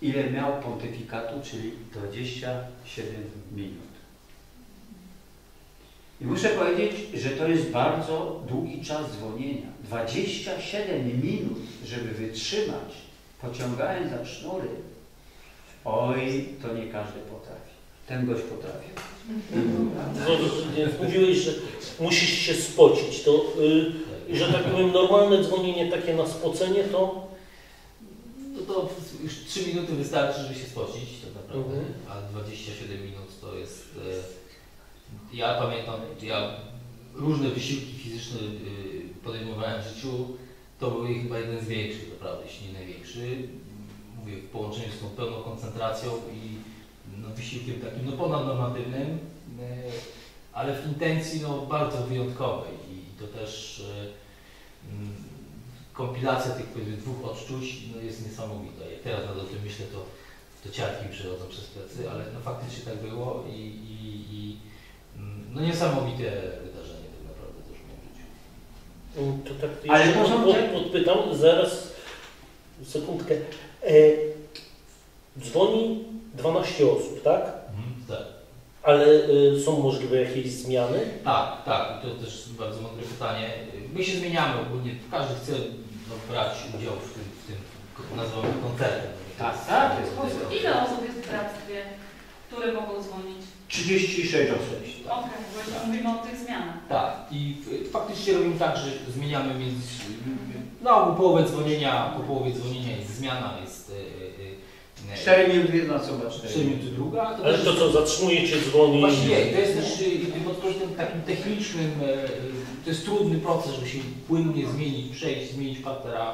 [SPEAKER 1] ile miał pontyfikatu, czyli 27 minut. I muszę powiedzieć, że to jest bardzo długi czas dzwonienia. 27 minut, żeby wytrzymać, pociągając za sznury. Oj, to nie każdy potrafi. Ten gość potrafi.
[SPEAKER 2] No, Mówiłeś, że musisz się spocić. To, y, że tak powiem, normalne dzwonienie takie na spocenie to
[SPEAKER 3] No to już 3 minuty wystarczy, żeby się spocić tak naprawdę,
[SPEAKER 2] Mhm.
[SPEAKER 3] a 27 minut to jest... e, Ja pamiętam, ja różne wysiłki fizyczne y, podejmowałem w życiu, to był chyba jeden z większych, naprawdę, jeśli nie największy. Mówię, w połączeniu z tą pełną koncentracją i no, wysiłkiem takim no, ponadnormatywnym, e, ale w intencji no, bardzo wyjątkowej to też e, mm, kompilacja tych powiedzmy dwóch odczuć no, jest niesamowita. Jak teraz nad o tym myślę, to, to ciarki mi przechodzą przez plecy, ale no, faktycznie tak było i, i, i mm, no, niesamowite wydarzenie tak naprawdę też w moim życiu.
[SPEAKER 2] Mm, To tak
[SPEAKER 1] Ale są
[SPEAKER 2] pod, podpytam, zaraz, sekundkę. E, dzwoni 12 osób? Tak. Ale y, są możliwe jakieś zmiany?
[SPEAKER 3] Tak, tak. I to też bardzo mądre pytanie. My się zmieniamy ogólnie. Każdy chce no, brać udział w tym, w tym nazwamy koncertem.
[SPEAKER 1] Tak, tak,
[SPEAKER 3] jest.
[SPEAKER 4] Ile osób jest w bractwie, które mogą dzwonić?
[SPEAKER 1] 36 osób.
[SPEAKER 4] Okej, bo jeszcze mówimy o tych zmianach.
[SPEAKER 3] Tak. I f- faktycznie robimy tak, że zmieniamy między... No, połowę dzwonienia, po połowie dzwonienia jest zmiana, jest... e, e, e,
[SPEAKER 1] 4 minuty jedna osoba, 4
[SPEAKER 3] 4 minuty druga. To
[SPEAKER 2] Ale
[SPEAKER 3] też
[SPEAKER 2] to co, zatrzymujecie dzwoni?
[SPEAKER 3] Właśnie nie, to jest też y, pod kątem takim technicznym, e, e, to jest trudny proces, żeby się płynnie zmienić, przejść, zmienić partnera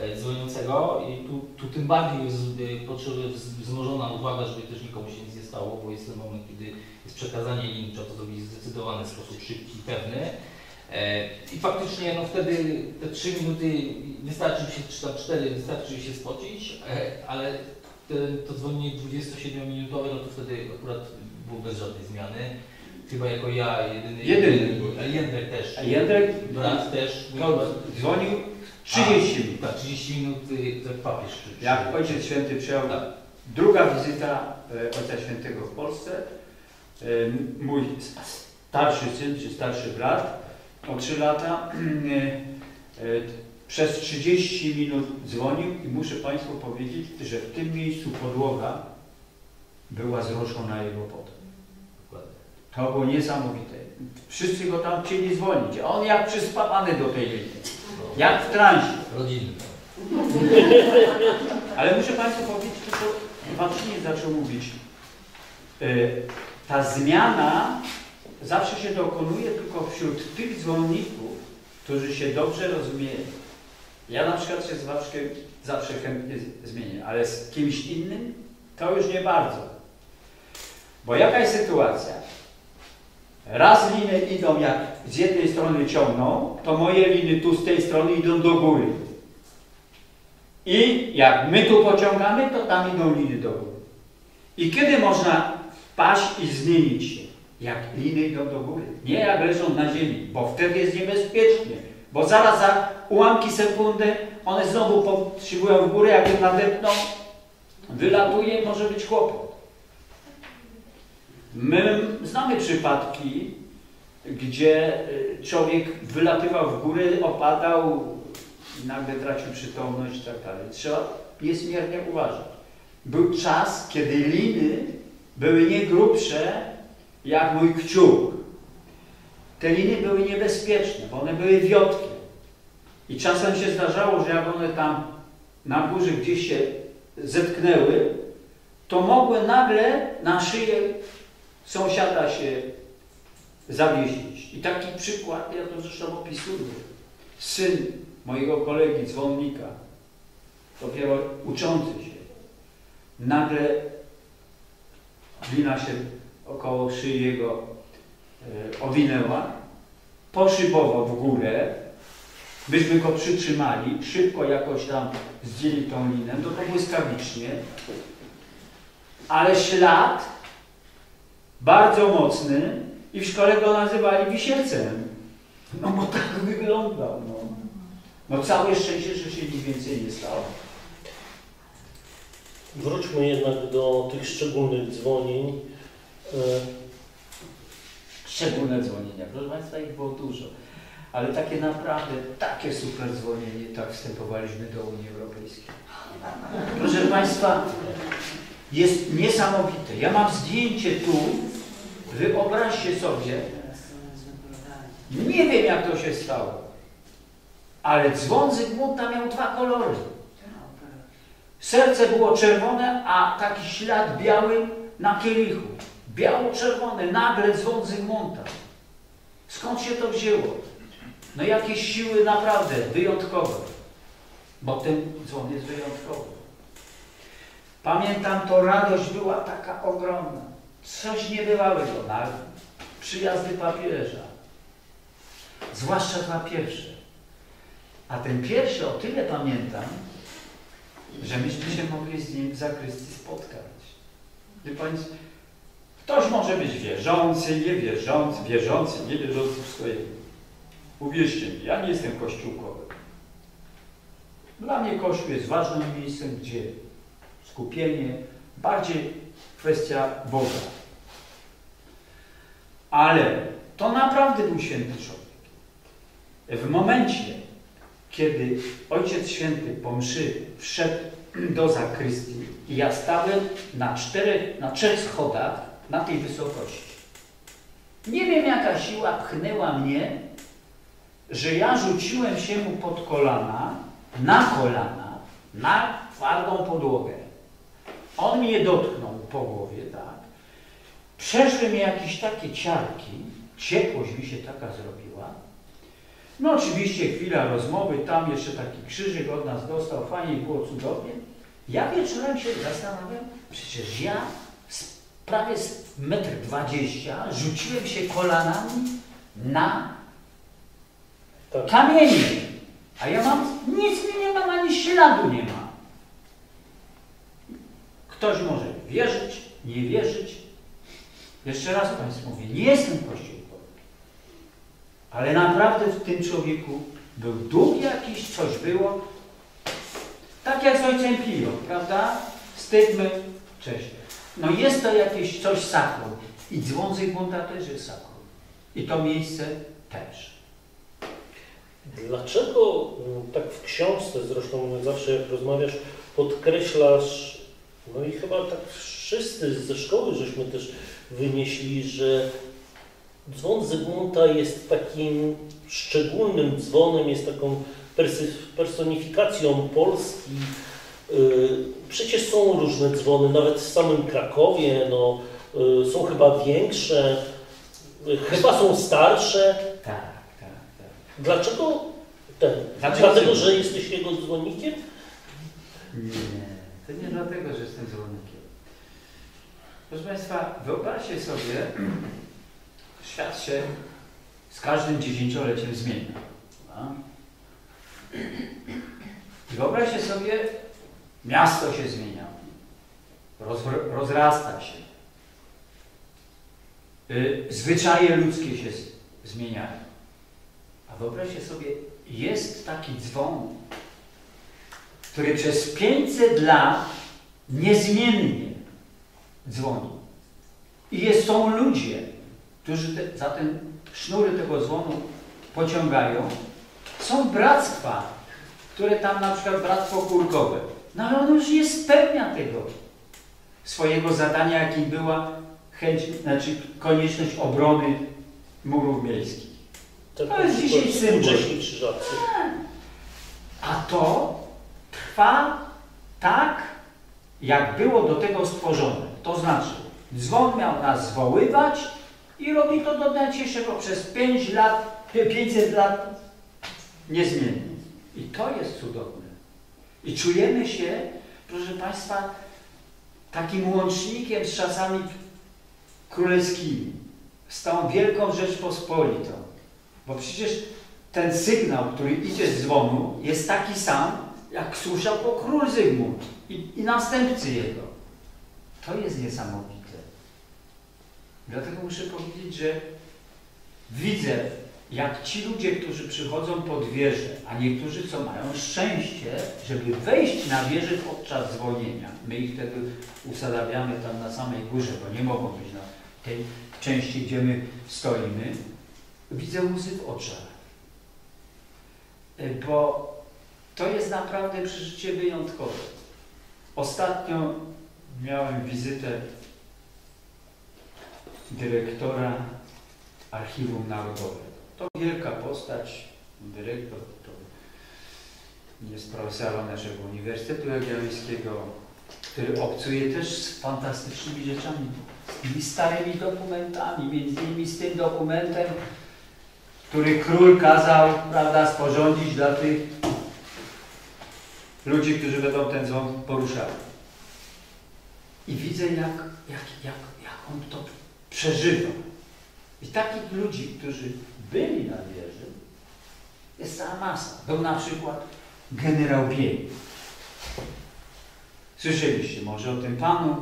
[SPEAKER 3] e, dzwoniącego i tu, tu tym bardziej jest e, potrzebna wz- wzmożona uwaga, żeby też nikomu się nic nie stało, bo jest ten moment, kiedy jest przekazanie link, trzeba to zrobić w zdecydowany sposób, szybki i pewny. E, I faktycznie no wtedy te 3 minuty wystarczy się, czy tam 4 wystarczy się spocić, ale to dzwonienie 27-minutowe, no to wtedy akurat było bez żadnej zmiany. Chyba jako ja jedyny.
[SPEAKER 1] Jedyny.
[SPEAKER 3] A Jędrek też.
[SPEAKER 1] A Jędrek
[SPEAKER 3] Brat też.
[SPEAKER 1] dzwonił 30 minut.
[SPEAKER 3] Tak, 30 minut jak papież
[SPEAKER 1] Jak Ojciec Święty przyjął
[SPEAKER 3] Tak.
[SPEAKER 1] druga wizyta e, Ojca Świętego w Polsce, e, mój starszy syn, czy starszy brat, o 3 lata, e, przez 30 minut dzwonił i muszę Państwu powiedzieć, że w tym miejscu podłoga była zroszona jego potem. To było niesamowite. Wszyscy go tam chcieli zwolnić, a on jak przyspawany do tej linii. Jak w transie.
[SPEAKER 3] Rodzinny.
[SPEAKER 1] Ale muszę Państwu powiedzieć, to co Marciniec zaczął mówić. E, Ta zmiana zawsze się dokonuje tylko wśród tych dzwonników, którzy się dobrze rozumieją. Ja na przykład się z Waszkiem zawsze chętnie zmienię, ale z kimś innym to już nie bardzo. Bo jaka jest sytuacja? Raz liny idą jak z jednej strony ciągną, to moje liny tu z tej strony idą do góry. I jak my tu pociągamy, to tam idą liny do góry. I kiedy można wpaść i zmienić się? Jak liny idą do góry. Nie jak leżą na ziemi, bo wtedy jest niebezpiecznie. Bo zaraz za ułamki sekundy one znowu potrzebują w górę, jak je nadepną, wylatuje, może być kłopot. My znamy przypadki, gdzie y, człowiek wylatywał w górę, opadał nagle tracił przytomność i tak dalej. Trzeba niezmiernie uważać. Był czas, kiedy liny były nie grubsze jak mój kciuk. Te liny były niebezpieczne, bo one były wiotkie. I czasem się zdarzało, że jak one tam na górze gdzieś się zetknęły, to mogły nagle na szyję sąsiada się zawiesić. I taki przykład, ja to zresztą opisuję. Syn mojego kolegi, dzwonnika, dopiero uczący się, nagle lina się około szyi jego owinęła, poszybował w górę, myśmy go przytrzymali, szybko jakoś tam zdjęli tą linę, to to błyskawicznie, ale ślad bardzo mocny i w szkole go nazywali wisielcem. No bo tak wyglądał. No, no całe szczęście, że się nic więcej nie stało.
[SPEAKER 2] Wróćmy jednak do tych szczególnych dzwonień.
[SPEAKER 1] Szczególne dzwonienia. Proszę Państwa, ich było dużo. Ale takie naprawdę, takie super dzwonienie, tak wstępowaliśmy do Unii Europejskiej. Proszę Państwa, jest niesamowite. Ja mam zdjęcie tu, wyobraźcie sobie, nie wiem jak to się stało, ale dzwon Zygmunta miał dwa kolory. Serce było czerwone, a taki ślad biały na kielichu. Biało-czerwony, nagle dzwon Zygmunta. Skąd się to wzięło? No jakieś siły naprawdę wyjątkowe, bo ten dzwon jest wyjątkowy. Pamiętam, to radość była taka ogromna. Coś niebywałego na przyjazdy papieża. Zwłaszcza dwa pierwsze. A ten pierwszy o tyle pamiętam, że myśmy się mogli z nim w zakrystii spotkać. Wie Państwo, ktoś może być wierzący, niewierzący, wierzący, niewierzący, wszystko jedno. Uwierzcie mi, ja nie jestem kościółkowy. Dla mnie Kościół jest ważnym miejscem, gdzie skupienie, bardziej kwestia Boga. Ale to naprawdę był święty człowiek. W momencie, kiedy Ojciec Święty po mszy wszedł do zakrystii i ja stałem na, czterech, na trzech schodach na tej wysokości. Nie wiem, jaka siła pchnęła mnie, że ja rzuciłem się mu pod kolana, na kolana, na twardą podłogę. On mnie dotknął po głowie, tak. Przeszły mi jakieś takie ciarki, ciepłość mi się taka zrobiła. No oczywiście chwila rozmowy, tam jeszcze taki krzyżyk od nas dostał, fajnie było cudownie. Ja wieczorem się zastanawiam, przecież ja prawie metr dwadzieścia rzuciłem się kolanami na
[SPEAKER 2] tak.
[SPEAKER 1] kamienie. A ja mam, nic mi nie mam, ani śladu nie ma. Ktoś może wierzyć, nie wierzyć. Jeszcze raz Państwu mówię, nie jestem kościołowy. Ale naprawdę w tym człowieku był duch jakiś, coś było. Tak jak z ojcem Pio, prawda? Stygmy, cześć. No jest to jakieś coś sakrum. I dzwon Zygmunta też jest sakrum. I to miejsce też.
[SPEAKER 2] Dlaczego mm, tak w książce, zresztą zawsze jak rozmawiasz, podkreślasz, no i chyba tak wszyscy ze szkoły żeśmy też wynieśli, że dzwon Zygmunta jest takim szczególnym dzwonem, jest taką personifikacją Polski. Y, przecież są różne dzwony, nawet w samym Krakowie, no, y, są chyba większe, y, chyba są starsze.
[SPEAKER 1] Tak, tak, tak.
[SPEAKER 2] Dlaczego ten?
[SPEAKER 1] Dlaczego
[SPEAKER 2] Dlatego, że jesteś jego dzwonnikiem?
[SPEAKER 1] Nie, to nie dlatego, że jestem dzwonnikiem. Proszę Państwa, wyobraźcie sobie, świat się z każdym dziesięcioleciem zmienia. I wyobraźcie sobie, miasto się zmienia, rozr- rozrasta się, y, zwyczaje ludzkie się zmieniają. A wyobraźcie sobie, jest taki dzwon, który przez 500 lat niezmiennie dzwoni. I jest, są ludzie, którzy te, za ten sznury tego dzwonu pociągają. Są bractwa, które tam na przykład bractwo kurkowe. No ale już nie spełnia tego swojego zadania, jakim była chęć, znaczy konieczność obrony murów miejskich.
[SPEAKER 2] Tak,
[SPEAKER 1] To jest dzisiaj symbol. A to trwa tak, jak było do tego stworzone. To znaczy, dzwon miał nas zwoływać i robi to do dnia dzisiejszego przez 5 lat, 500 lat niezmiennie. I to jest cudowne. I czujemy się, proszę Państwa, takim łącznikiem z czasami królewskimi, z tą wielką Rzeczpospolitą. Bo przecież ten sygnał, który idzie z dzwonu, jest taki sam, jak słyszał go król Zygmunt i, i następcy jego. To jest niesamowite. Dlatego muszę powiedzieć, że widzę, jak ci ludzie, którzy przychodzą pod wieżę, a niektórzy co mają szczęście, żeby wejść na wieżę podczas dzwonienia. My ich wtedy usadawiamy tam na samej górze, bo nie mogą być na tej części, gdzie my stoimy. Widzę łzy w oczach. Y, Bo to jest naprawdę przeżycie wyjątkowe. Ostatnio miałem wizytę dyrektora Archiwum Narodowego. To wielka postać, dyrektor to jest profesorem naszego Uniwersytetu Jagiellońskiego, który obcuje też z fantastycznymi rzeczami, z tymi starymi dokumentami, między innymi z tym dokumentem, który król kazał, prawda, sporządzić dla tych ludzi, którzy będą ten dzwon poruszali. I widzę, jak, jak, jak, jak on to przeżywa. I takich ludzi, którzy byli na wieży, jest cała masa. Był na przykład generał Bień. Słyszeliście może o tym panu,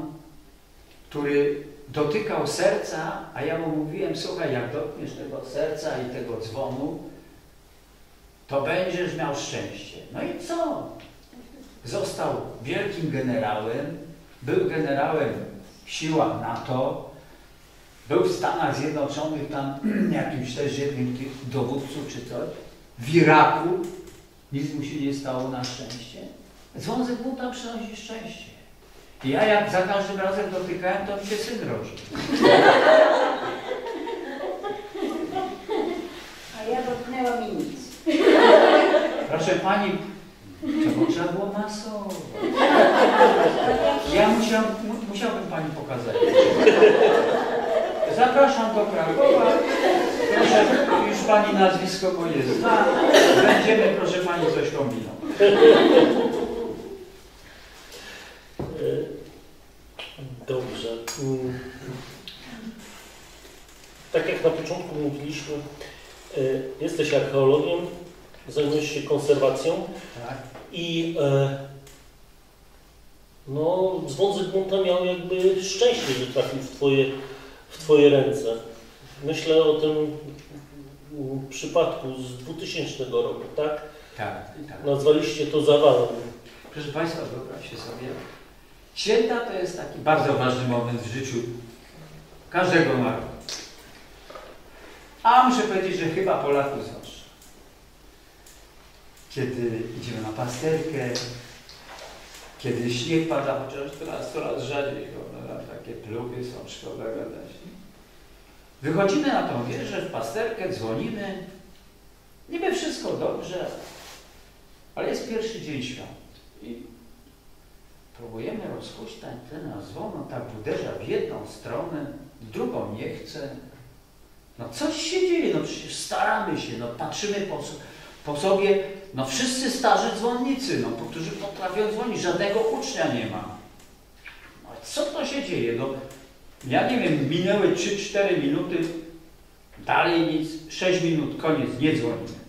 [SPEAKER 1] który dotykał serca, a ja mu mówiłem, słuchaj, jak dotkniesz tego serca i tego dzwonu, to będziesz miał szczęście. No i co? Został wielkim generałem, był generałem w siłach NATO, był w Stanach Zjednoczonych, tam jakimś też jednym tych dowódców czy coś, w Iraku, nic mu się nie stało na szczęście. Dzwon Zygmunta przynosi szczęście. I ja jak za każdym razem dotykałem, to mi się syn rodzi.
[SPEAKER 6] A ja dotknęłam i nic.
[SPEAKER 1] Proszę pani, to trzeba było masować. Ja musiał, mu- musiałbym pani pokazać. Zapraszam do Krakowa. Proszę, już pani nazwisko moje zna. Będziemy, proszę pani, coś kombinować.
[SPEAKER 2] Dobrze. Tak jak na początku mówiliśmy, e, jesteś archeologiem, zajmujesz się konserwacją
[SPEAKER 1] Tak?
[SPEAKER 2] i e, no, dzwon Zygmunta miał jakby szczęście, że trafił w twoje, w twoje ręce. Myślę o tym przypadku z 2000 roku, tak?
[SPEAKER 1] Tak, tak.
[SPEAKER 2] Nazwaliście to zawałem.
[SPEAKER 1] Proszę Państwa, wyobraźcie sobie, święta to jest taki bardzo ważny moment w życiu każdego narodu. A muszę powiedzieć, że chyba Polaków zwłaszcza. Kiedy idziemy na pasterkę, kiedy śnieg pada, chociaż teraz coraz rzadziej, prawda, takie plugy są, szkoda gadać. Wychodzimy na tą wieżę, w pasterkę, dzwonimy, niby wszystko dobrze, ale jest pierwszy dzień świąt. I próbujemy rozhuśtać ten dzwon, on tak uderza w jedną stronę, w drugą nie chce. No coś się dzieje, no przecież staramy się, no patrzymy po, po sobie, no wszyscy starzy dzwonnicy, no, którzy potrafią dzwonić, żadnego ucznia nie ma. No co to się dzieje? No, ja nie wiem, minęły 3-4 minuty, dalej nic, 6 minut, koniec, nie dzwonimy.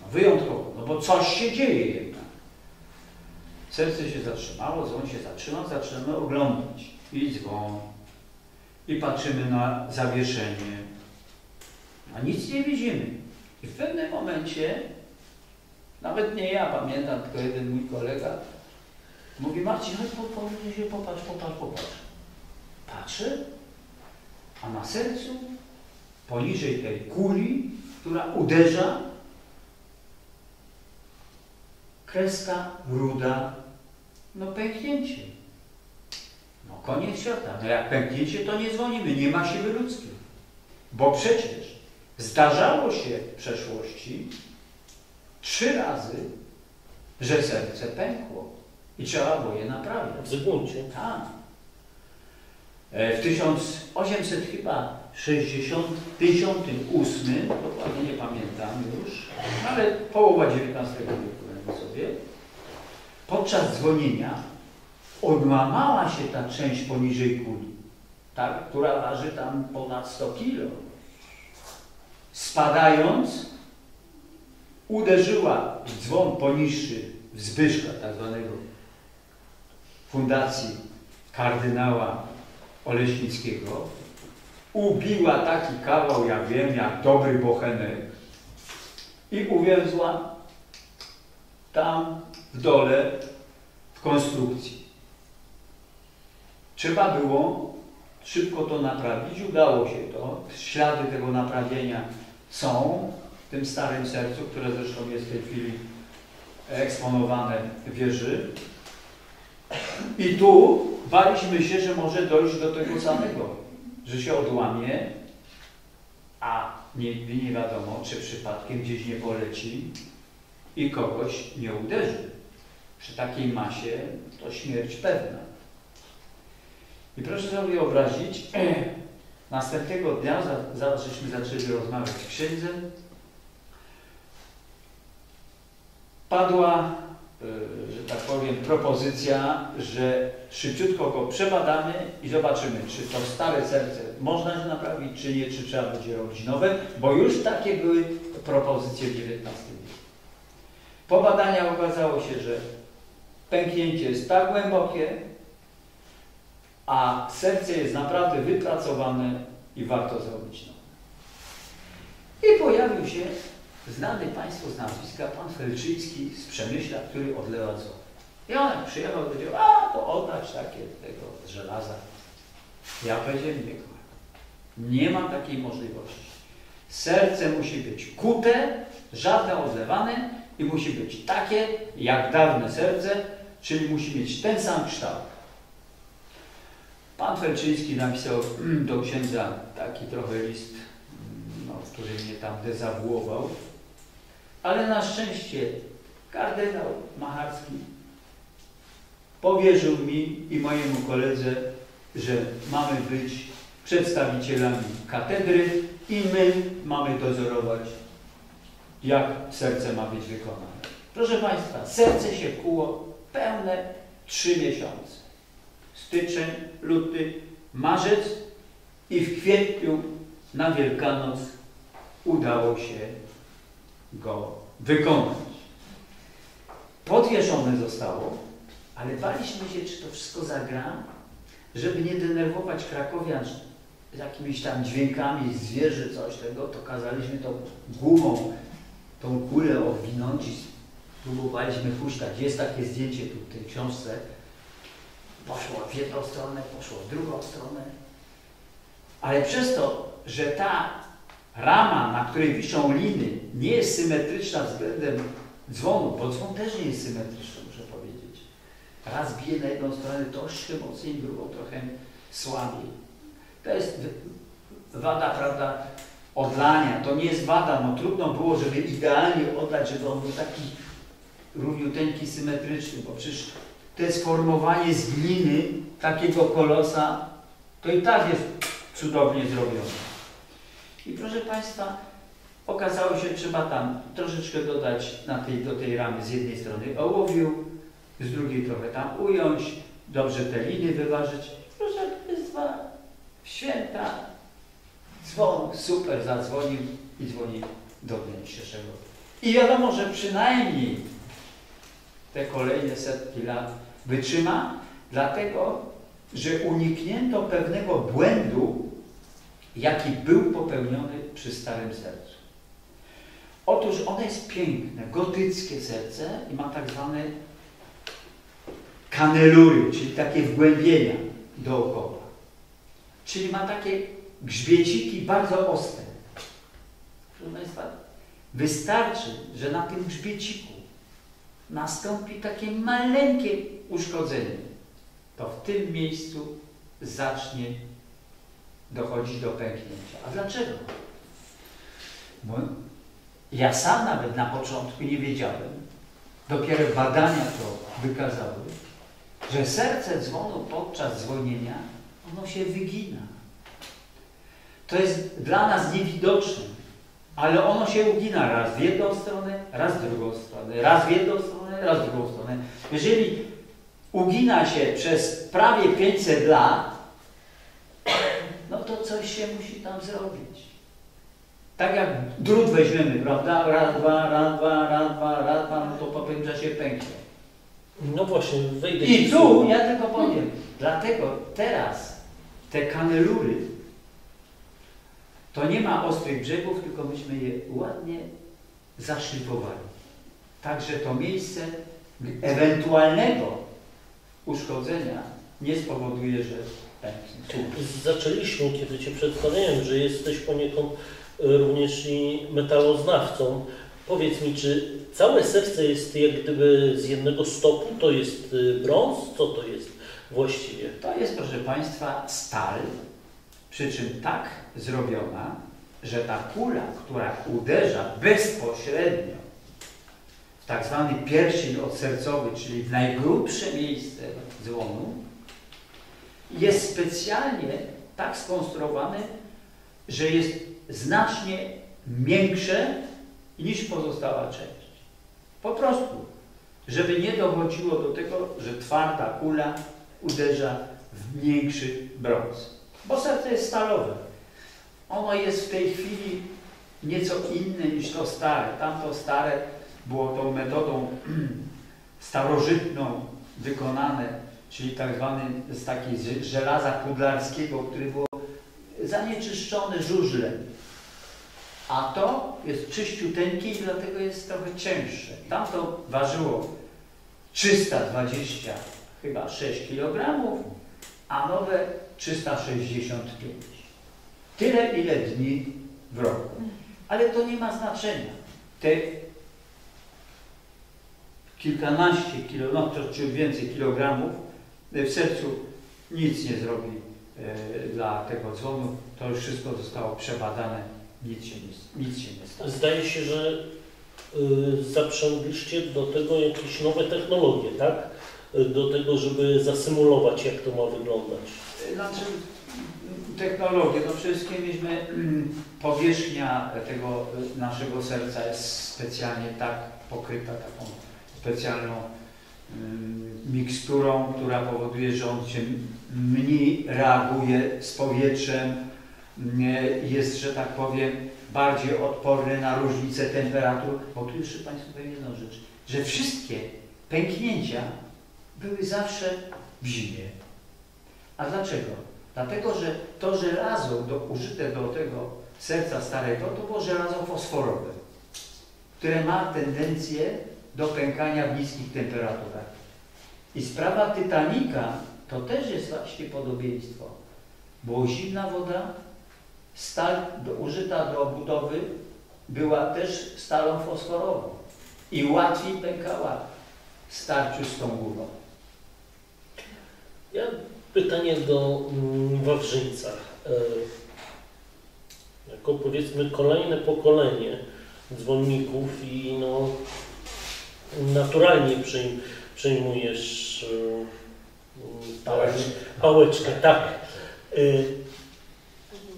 [SPEAKER 1] No wyjątkowo, no bo coś się dzieje jednak. Serce się zatrzymało, dzwon się zatrzymał, zaczynamy oglądać. I dzwon. I patrzymy na zawieszenie. A nic nie widzimy. I w pewnym momencie, nawet nie ja pamiętam, tylko jeden mój kolega, Mówi Marcin, chodź, po, po, się popatrz, popatrz, popatrz. Patrzę, a na sercu, poniżej tej kuli, która uderza, kreska ruda, no pęknięcie. No koniec świata. No jak pęknięcie, to nie dzwonimy, nie ma siły ludzkiej. Bo przecież zdarzało się w przeszłości trzy razy, że serce pękło i trzeba było je naprawiać.
[SPEAKER 2] W Zygmuncie.
[SPEAKER 1] Tak. E, W 1800 chyba 68, dokładnie nie pamiętam już, ale połowa XIX wieku sobie, podczas dzwonienia odłamała się ta część poniżej kuli, ta, która waży tam ponad 100 kilo. Spadając, uderzyła w dzwon poniższy, Zbyszka, tak zwanego fundacji kardynała Oleśnickiego, ubiła taki kawał, ja wiem, jak dobry bochenek i uwięzła tam w dole w konstrukcji. Trzeba było szybko to naprawić, udało się to. Ślady tego naprawienia są w tym starym sercu, które zresztą jest w tej chwili eksponowane w wieży. I tu baliśmy się, że może dojść do tego samego, że się odłamie, a nie, nie wiadomo, czy przypadkiem gdzieś nie poleci i kogoś nie uderzy. Przy takiej masie to śmierć pewna. I proszę sobie wyobrazić, następnego dnia, za- zaraz żeśmy zaczęli rozmawiać z księdzem, padła że tak powiem, propozycja, że szybciutko go przebadamy i zobaczymy, czy to stare serce można się naprawić, czy nie, czy trzeba będzie robić nowe, bo już takie były propozycje w XIX wieku. Po badaniach okazało się, że pęknięcie jest tak głębokie, a serce jest naprawdę wypracowane i warto zrobić nowe. I pojawił się znany Państwu z nazwiska pan Felczyński z Przemyśla, który odlewa dzwon. I on jak przyjechał, powiedział, a to oddać takie tego żelaza. Ja powiedziałem, nie. Nie ma takiej możliwości. Serce musi być kute, żadne odlewane i musi być takie jak dawne serce, czyli musi mieć ten sam kształt. Pan Felczyński napisał do księdza taki trochę list, no, który mnie tam dezawuował, ale na szczęście kardynał Macharski powierzył mi i mojemu koledze, że mamy być przedstawicielami katedry i my mamy dozorować, jak serce ma być wykonane. Proszę Państwa, serce się kuło pełne trzy miesiące. Styczeń, luty, marzec i w kwietniu na Wielkanoc udało się go wykonać. Podwieszone zostało, ale baliśmy się, czy to wszystko zagra, żeby nie denerwować krakowian jakimiś tam dźwiękami, zwierzy, coś tego, to kazaliśmy tą gumą tą kulę owinąć i próbowaliśmy huśtać. Jest takie zdjęcie tu w tej książce. Poszło w jedną stronę, poszło w drugą stronę. Ale przez to, że ta rama, na której wiszą liny, nie jest symetryczna względem dzwonu, bo dzwon też nie jest symetryczny, muszę powiedzieć. Raz bije na jedną stronę troszkę mocniej, drugą trochę słabiej. To jest wada, prawda, odlania. To nie jest wada, no trudno było, żeby idealnie odlać, żeby on był taki równiuteńki, symetryczny, bo przecież to sformowanie z gliny takiego kolosa, to i tak jest cudownie zrobione. I proszę Państwa, okazało się, trzeba tam troszeczkę dodać na tej, do tej ramy z jednej strony ołowiu, z drugiej trochę tam ująć, dobrze te liny wyważyć. Proszę Państwa, święta dzwon super zadzwonił i dzwoni do dnia dzisiejszego. I wiadomo, że przynajmniej te kolejne setki lat wytrzyma, dlatego że uniknięto pewnego błędu, jaki był popełniony przy Starym Sercu. Otóż ono jest piękne, gotyckie serce i ma tak zwany kanelury, czyli takie wgłębienia dookoła. Czyli ma takie grzbieciki bardzo ostre. Proszę Państwa, wystarczy, że na tym grzbieciku nastąpi takie maleńkie uszkodzenie, to w tym miejscu zacznie dochodzić do pęknięcia. A dlaczego? Bo ja sam nawet na początku nie wiedziałem, dopiero badania to wykazały, że serce dzwonu podczas dzwonienia, ono się wygina. To jest dla nas niewidoczne, ale ono się ugina raz w jedną stronę, raz w drugą stronę, raz w jedną stronę, raz w drugą stronę. Jeżeli ugina się przez prawie 500 lat, no to coś się musi tam zrobić. Tak jak drut weźmiemy, prawda? Raz, dwa, raz, dwa, raz, dwa, raz, dwa, no to po pewnym czasie pęknie.
[SPEAKER 2] No właśnie, wejdę
[SPEAKER 1] I tu ja tylko powiem, dlatego teraz te kanelury to nie ma ostrych brzegów, tylko myśmy je ładnie zaszlifowali. Także to miejsce ewentualnego uszkodzenia nie spowoduje, że.
[SPEAKER 2] Zaczęliśmy, kiedy Cię przedstawiałem, że jesteś poniekąd y, również i metaloznawcą. Powiedz mi, czy całe serce jest jak gdyby z jednego stopu, to jest y, brąz? Co to jest właściwie?
[SPEAKER 1] To jest, proszę Państwa, stal, przy czym tak zrobiona, że ta kula, która uderza bezpośrednio w tak zwany pierścień odsercowy, czyli w najgrubsze miejsce dzwonu, jest specjalnie tak skonstruowany, że jest znacznie miększe niż pozostała część. Po prostu, żeby nie dochodziło do tego, że twarda kula uderza w miększy brąz. Bo serce jest stalowe. Ono jest w tej chwili nieco inne niż to stare. Tamto stare było tą metodą starożytną wykonane, czyli tak zwany z takiej żelaza pudlarskiego, który było zanieczyszczone żużlem. A to jest czyściuteńkie i dlatego jest trochę cięższe. Tamto ważyło 320 chyba 6 kg, a nowe 365. Tyle, ile dni w roku. Ale to nie ma znaczenia. Te kilkanaście kilo, no czy więcej kilogramów w sercu nic nie zrobi e, dla tego dzwonu. To już wszystko zostało przebadane, nic się nie, nic się nie stało.
[SPEAKER 2] Zdaje się, że y, zaprzęgliście do tego jakieś nowe technologie, tak? Y, Do tego, żeby zasymulować, jak to ma wyglądać.
[SPEAKER 1] Znaczy, technologie, no przede wszystkim mieliśmy mm, powierzchnia tego naszego serca jest specjalnie tak pokryta taką specjalną miksturą, która powoduje, że on się mniej reaguje z powietrzem, nie, jest, że tak powiem, bardziej odporny na różnice temperatur, bo tu jeszcze Państwu powiem jedną rzecz, że wszystkie pęknięcia były zawsze w zimie. A dlaczego? Dlatego, że to żelazo do, użyte do tego serca starego to było żelazo fosforowe, które ma tendencję do pękania w niskich temperaturach. I sprawa Titanika to też jest właśnie podobieństwo, bo zimna woda, stal do, użyta do budowy była też stalą fosforową i łatwiej pękała w starciu z tą górą.
[SPEAKER 2] Ja pytanie do mm, Wawrzyńca. E, Jako powiedzmy kolejne pokolenie dzwonników i no naturalnie przyjm, przyjmujesz mm,
[SPEAKER 1] Pałeczkę.
[SPEAKER 2] pałeczkę, tak. E,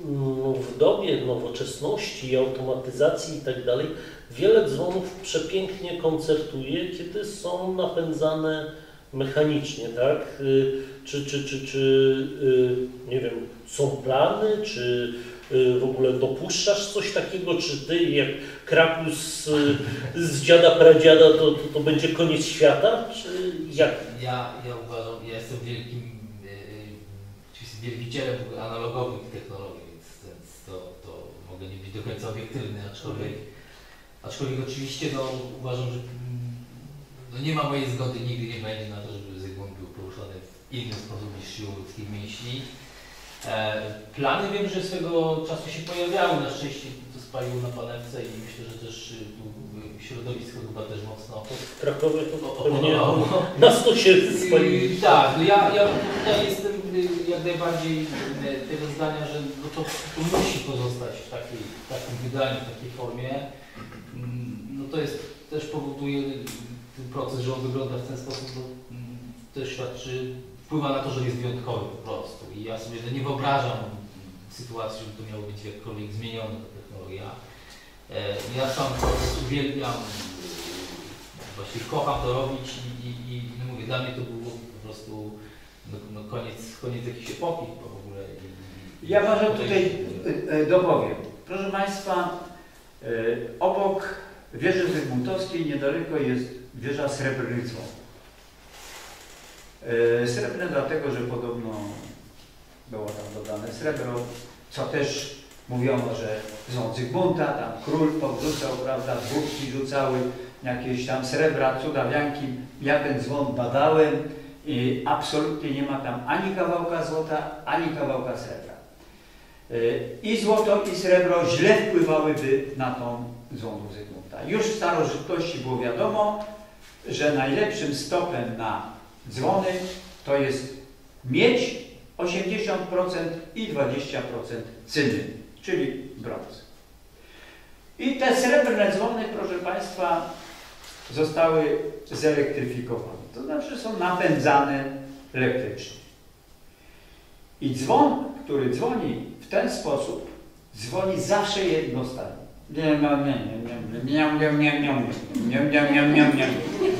[SPEAKER 2] no, w dobie nowoczesności, automatyzacji i tak dalej, wiele dzwonów przepięknie koncertuje, kiedy są napędzane mechanicznie, tak? Y, Czy, czy, czy, czy y, nie wiem, są plany, czy y, w ogóle dopuszczasz coś takiego, czy ty jak Krakus y, z dziada pradziada, to, to, to będzie koniec świata, czy jak?
[SPEAKER 3] Ja, ja uważam, ja jestem wielkim, oczywiście wielbicielem w analogowych technologii, więc, więc to, to mogę nie być do końca obiektywny, aczkolwiek, aczkolwiek oczywiście no, uważam, że no nie ma mojej zgody, nigdy nie będzie na to, żeby Zygmunt był inny sposób niż siłą ludzkich mięśni. E, plany wiem, że swego czasu się pojawiały, na szczęście to spaliło na panewce i myślę, że też y, y, środowisko chyba też mocno
[SPEAKER 2] W Krakowie to pewnie
[SPEAKER 3] o- o-
[SPEAKER 2] na sto się spalili.
[SPEAKER 3] Yy, Tak, no ja, ja tutaj jestem y, jak najbardziej tego zdania, że no to, to musi pozostać w, takiej, w takim wydaniu, w takiej formie. Mm, No to jest, też powoduje ten proces, że on wygląda w ten sposób, no, mm, też świadczy, wpływa na to, że jest wyjątkowy po prostu. I ja sobie nie wyobrażam sytuacji, żeby to miało być jakkolwiek zmienione ta technologia. E, Ja sam uwielbiam, właściwie kocham to robić i, i, i no mówię, dla mnie to było po prostu no, no koniec, koniec jakiejś epoki w ogóle. I,
[SPEAKER 1] Ja może tutaj e, e, dopowiem. Proszę Państwa, obok wieży Zygmuntowskiej niedaleko jest wieża. E, Srebrne dlatego, że podobno było tam dodane srebro, co też mówiono, że dzwon Zygmunta, tam król powrzucał, prawda, dwójki rzucały jakieś tam srebra, cudawianki. Ja ten dzwon badałem i absolutnie nie ma tam ani kawałka złota, ani kawałka srebra. Y, I złoto, i srebro źle wpływałyby na tą dzwonu Zygmunta. Już w starożytności było wiadomo, że najlepszym stopem na dzwony to jest miedź 80% i 20% cyny, czyli brąz. I te srebrne dzwony, proszę Państwa, zostały zelektryfikowane. To znaczy są napędzane elektrycznie. I dzwon, który dzwoni w ten sposób, dzwoni zawsze jednostronnie. Nie, nie, nie, nie, nie, nie, nie, nie, nie, nie, nie, nie, nie, nie,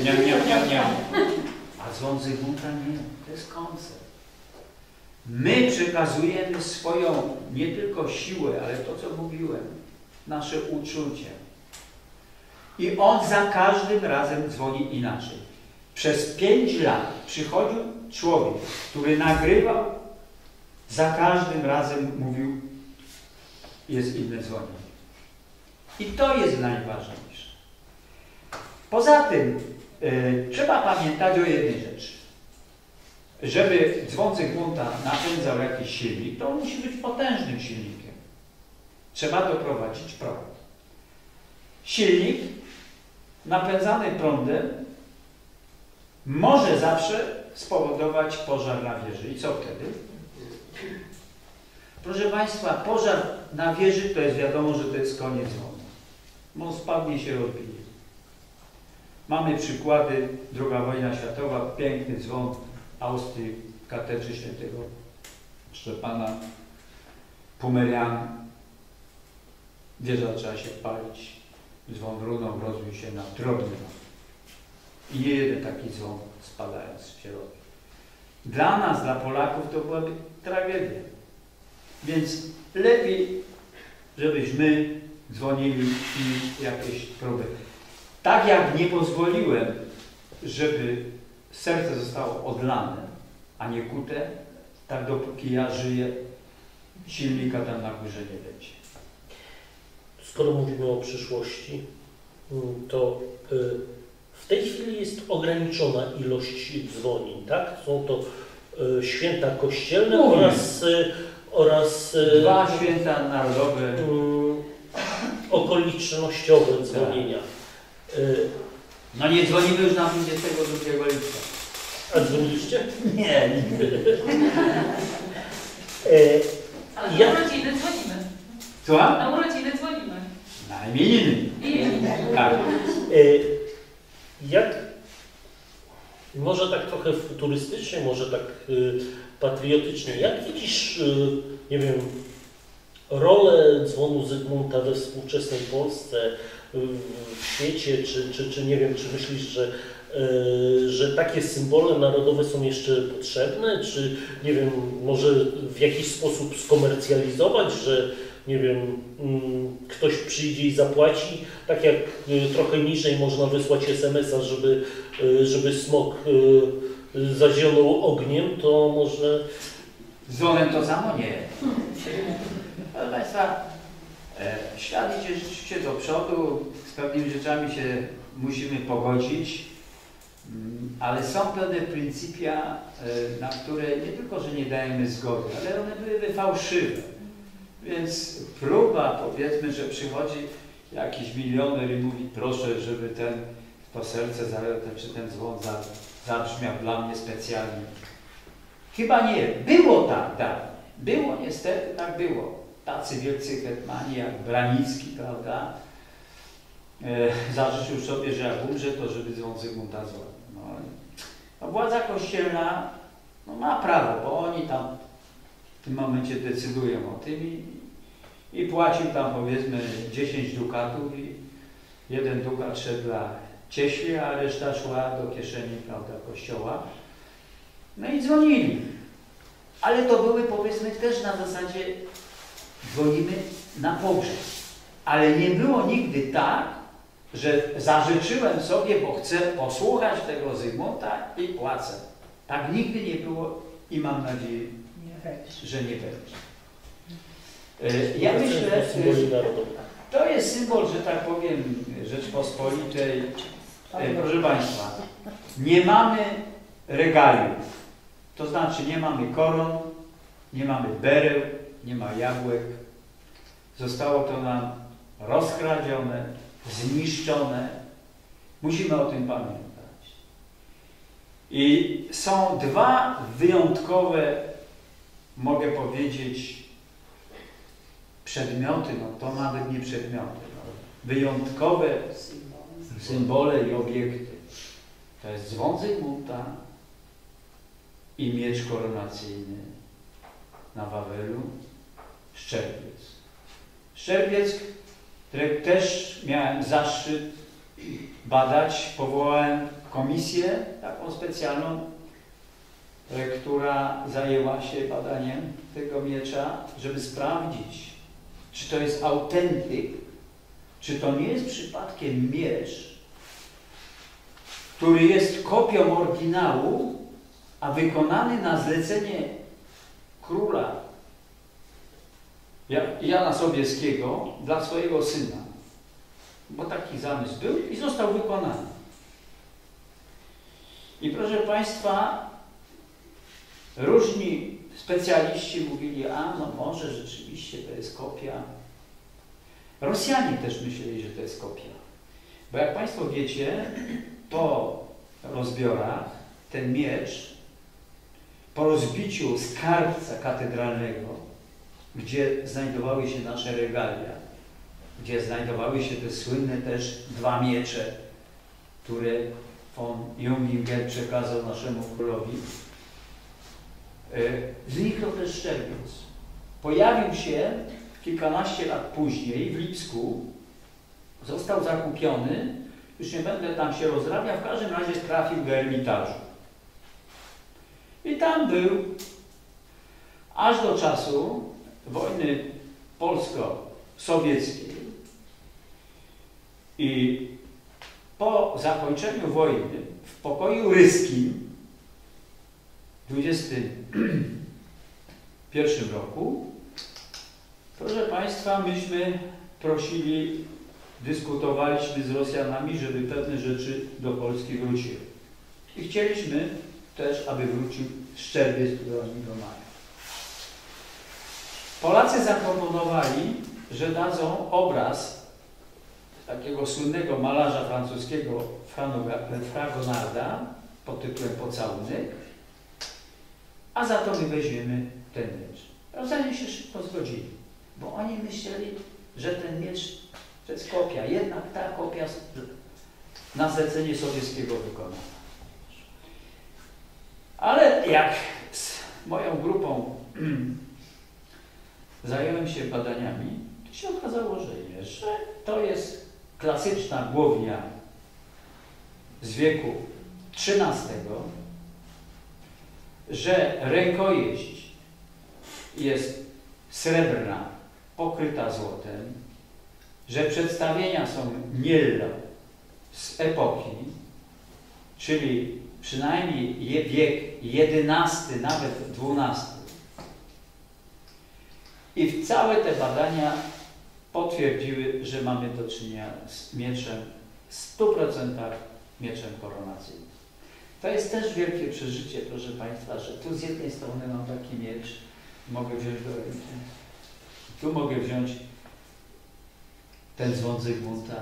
[SPEAKER 1] nie, nie, nie, nie. A Zygmunta nie, to jest koncert. My przekazujemy swoją nie tylko siłę, ale to, co mówiłem, nasze uczucie. I on za każdym razem dzwoni inaczej. Przez pięć lat przychodził człowiek, który nagrywał, za każdym razem mówił, jest inne dzwonienie. I to jest najważniejsze. Poza tym trzeba pamiętać o jednej rzeczy. Żeby dzwon Zygmunta napędzał jakiś silnik, to on musi być potężnym silnikiem. Trzeba doprowadzić prąd. Silnik napędzany prądem może zawsze spowodować pożar na wieży. I co wtedy? Proszę Państwa, pożar na wieży to jest wiadomo, że to jest koniec dzwonu. On spadnie się rozbije. Mamy przykłady, II wojna światowa, piękny dzwon Austrii w katedrze świętego Szczepana, Pumerian. Wieża zaczęła się palić, dzwon runął, rozbił się na drobny. I nie jeden taki dzwon spadając w środek. Dla nas, dla Polaków to byłaby tragedia. Więc lepiej, żebyśmy dzwonili i jakieś próby. Tak jak nie pozwoliłem, żeby serce zostało odlane, a nie kute, tak dopóki ja żyję, silnika tam na górze nie będzie.
[SPEAKER 2] Skoro mówimy o przyszłości, mm, to y, w tej chwili jest ograniczona ilość dzwonień, tak? Są to y, święta kościelne
[SPEAKER 1] Mówię.
[SPEAKER 2] oraz, y, oraz
[SPEAKER 1] Dwa święta narodowe.
[SPEAKER 2] okolicznościowe dzwonienia. Y,
[SPEAKER 1] No nie dzwonimy już na 22 lipca.
[SPEAKER 2] A dzwoniliście?
[SPEAKER 1] Nie, nigdy.
[SPEAKER 2] E,
[SPEAKER 4] Ale
[SPEAKER 2] Ja-
[SPEAKER 4] na urodziny dzwonimy.
[SPEAKER 1] Słucham?
[SPEAKER 4] Na urodziny dzwonimy.
[SPEAKER 1] Na imieniny.
[SPEAKER 4] I
[SPEAKER 1] Tak.
[SPEAKER 2] E, Jak, może tak trochę futurystycznie, może tak y, patriotycznie, jak widzisz, y, nie wiem, rolę dzwonu Zygmunta we współczesnej Polsce, w świecie, czy, czy, czy nie wiem, czy myślisz, że, y, że takie symbole narodowe są jeszcze potrzebne, czy nie wiem, może w jakiś sposób skomercjalizować, że nie wiem, mm, ktoś przyjdzie i zapłaci, tak jak y, trochę niżej można wysłać SMS-a, żeby, y, żeby smog y, zazionął ogniem, to może
[SPEAKER 1] Z to samo? Nie. Proszę Państwa, e, świat idzie rzeczywiście do przodu, z pewnymi rzeczami się musimy pogodzić. Mm, Ale są pewne pryncypia, e, na które nie tylko, że nie dajemy zgody, ale one byłyby fałszywe. Więc próba, powiedzmy, że przychodzi jakiś milioner i mówi, proszę, żeby ten, to serce, za- czy ten dzwon za- zabrzmiał dla mnie specjalnie. Chyba nie. Było tak dawniej. Było, niestety tak było. Tacy wielcy hetmani jak Branicki, prawda, e, zażyczył sobie, że jak umrze, to żeby dzwon Zygmunta dzwonił. No, no, władza kościelna no, ma prawo, bo oni tam w tym momencie decydują o tym i, i płacił tam powiedzmy 10 dukatów i jeden dukat szedł dla cieśli, a reszta szła do kieszeni prawda, kościoła. No i dzwonili. Ale to były powiedzmy też na zasadzie dzwonimy na pogrzeb. Ale nie było nigdy tak, że zażyczyłem sobie, bo chcę posłuchać tego Zygmunta i płacę. Tak nigdy nie było i mam nadzieję, że nie będzie. E, Ja myślę, e,
[SPEAKER 2] narodowych.
[SPEAKER 1] to jest symbol, że tak powiem, Rzeczpospolitej. E, Proszę Państwa, nie mamy regaliów. To znaczy nie mamy koron, nie mamy bereł, nie ma jabłek. Zostało to nam rozkradzione, zniszczone. Musimy o tym pamiętać. I są dwa wyjątkowe, mogę powiedzieć, przedmioty, no to nawet nie przedmioty, no, wyjątkowe symbole i obiekty. To jest dzwon Zygmunta i miecz koronacyjny na Wawelu, Szczerbiec. Szczerbiec, który też miałem zaszczyt badać, powołałem komisję taką specjalną, która zajęła się badaniem tego miecza, żeby sprawdzić, czy to jest autentyk, czy to nie jest przypadkiem miecz, który jest kopią oryginału, a wykonany na zlecenie króla Jana Sobieskiego dla swojego syna. Bo taki zamysł był i został wykonany. I proszę Państwa, różni specjaliści mówili, a no może rzeczywiście to jest kopia. Rosjanie też myśleli, że to jest kopia. Bo jak Państwo wiecie, po rozbiorach ten miecz, po rozbiciu skarbca katedralnego, gdzie znajdowały się nasze regalia, gdzie znajdowały się te słynne też dwa miecze, które von Junginger przekazał naszemu królowi, e, zniknął też Szczerbiec. Pojawił się kilkanaście lat później w Lipsku, został zakupiony, już nie będę tam się rozrabiał, w każdym razie trafił do Ermitażu. I tam był aż do czasu wojny polsko-sowieckiej. I po zakończeniu wojny w pokoju ryskim w 21 roku, proszę Państwa, myśmy prosili, dyskutowaliśmy z Rosjanami, żeby pewne rzeczy do Polski wróciły. I chcieliśmy też, aby wrócił Szczerbiec, który oni go mają. Polacy zaproponowali, że dadzą obraz takiego słynnego malarza francuskiego Fragonarda pod tytułem Pocałunek, a za to my weźmiemy ten miecz. Rosjanie się szybko zgodzili, bo oni myśleli, że ten miecz to jest kopia, jednak ta kopia na zlecenie sowieckiego wykonana. Ale jak z moją grupą zająłem się badaniami, to się okazało, że nie, że to jest klasyczna głownia z wieku XIII, że rękojeść jest srebrna, pokryta złotem, że przedstawienia są niello z epoki, czyli przynajmniej wiek XI, nawet XII. I w całe te badania potwierdziły, że mamy do czynienia z mieczem w 100% mieczem koronacyjnym. To jest też wielkie przeżycie, proszę Państwa, że tu z jednej strony mam taki miecz, mogę wziąć do ręki. Tu mogę wziąć ten dzwon Zygmunta.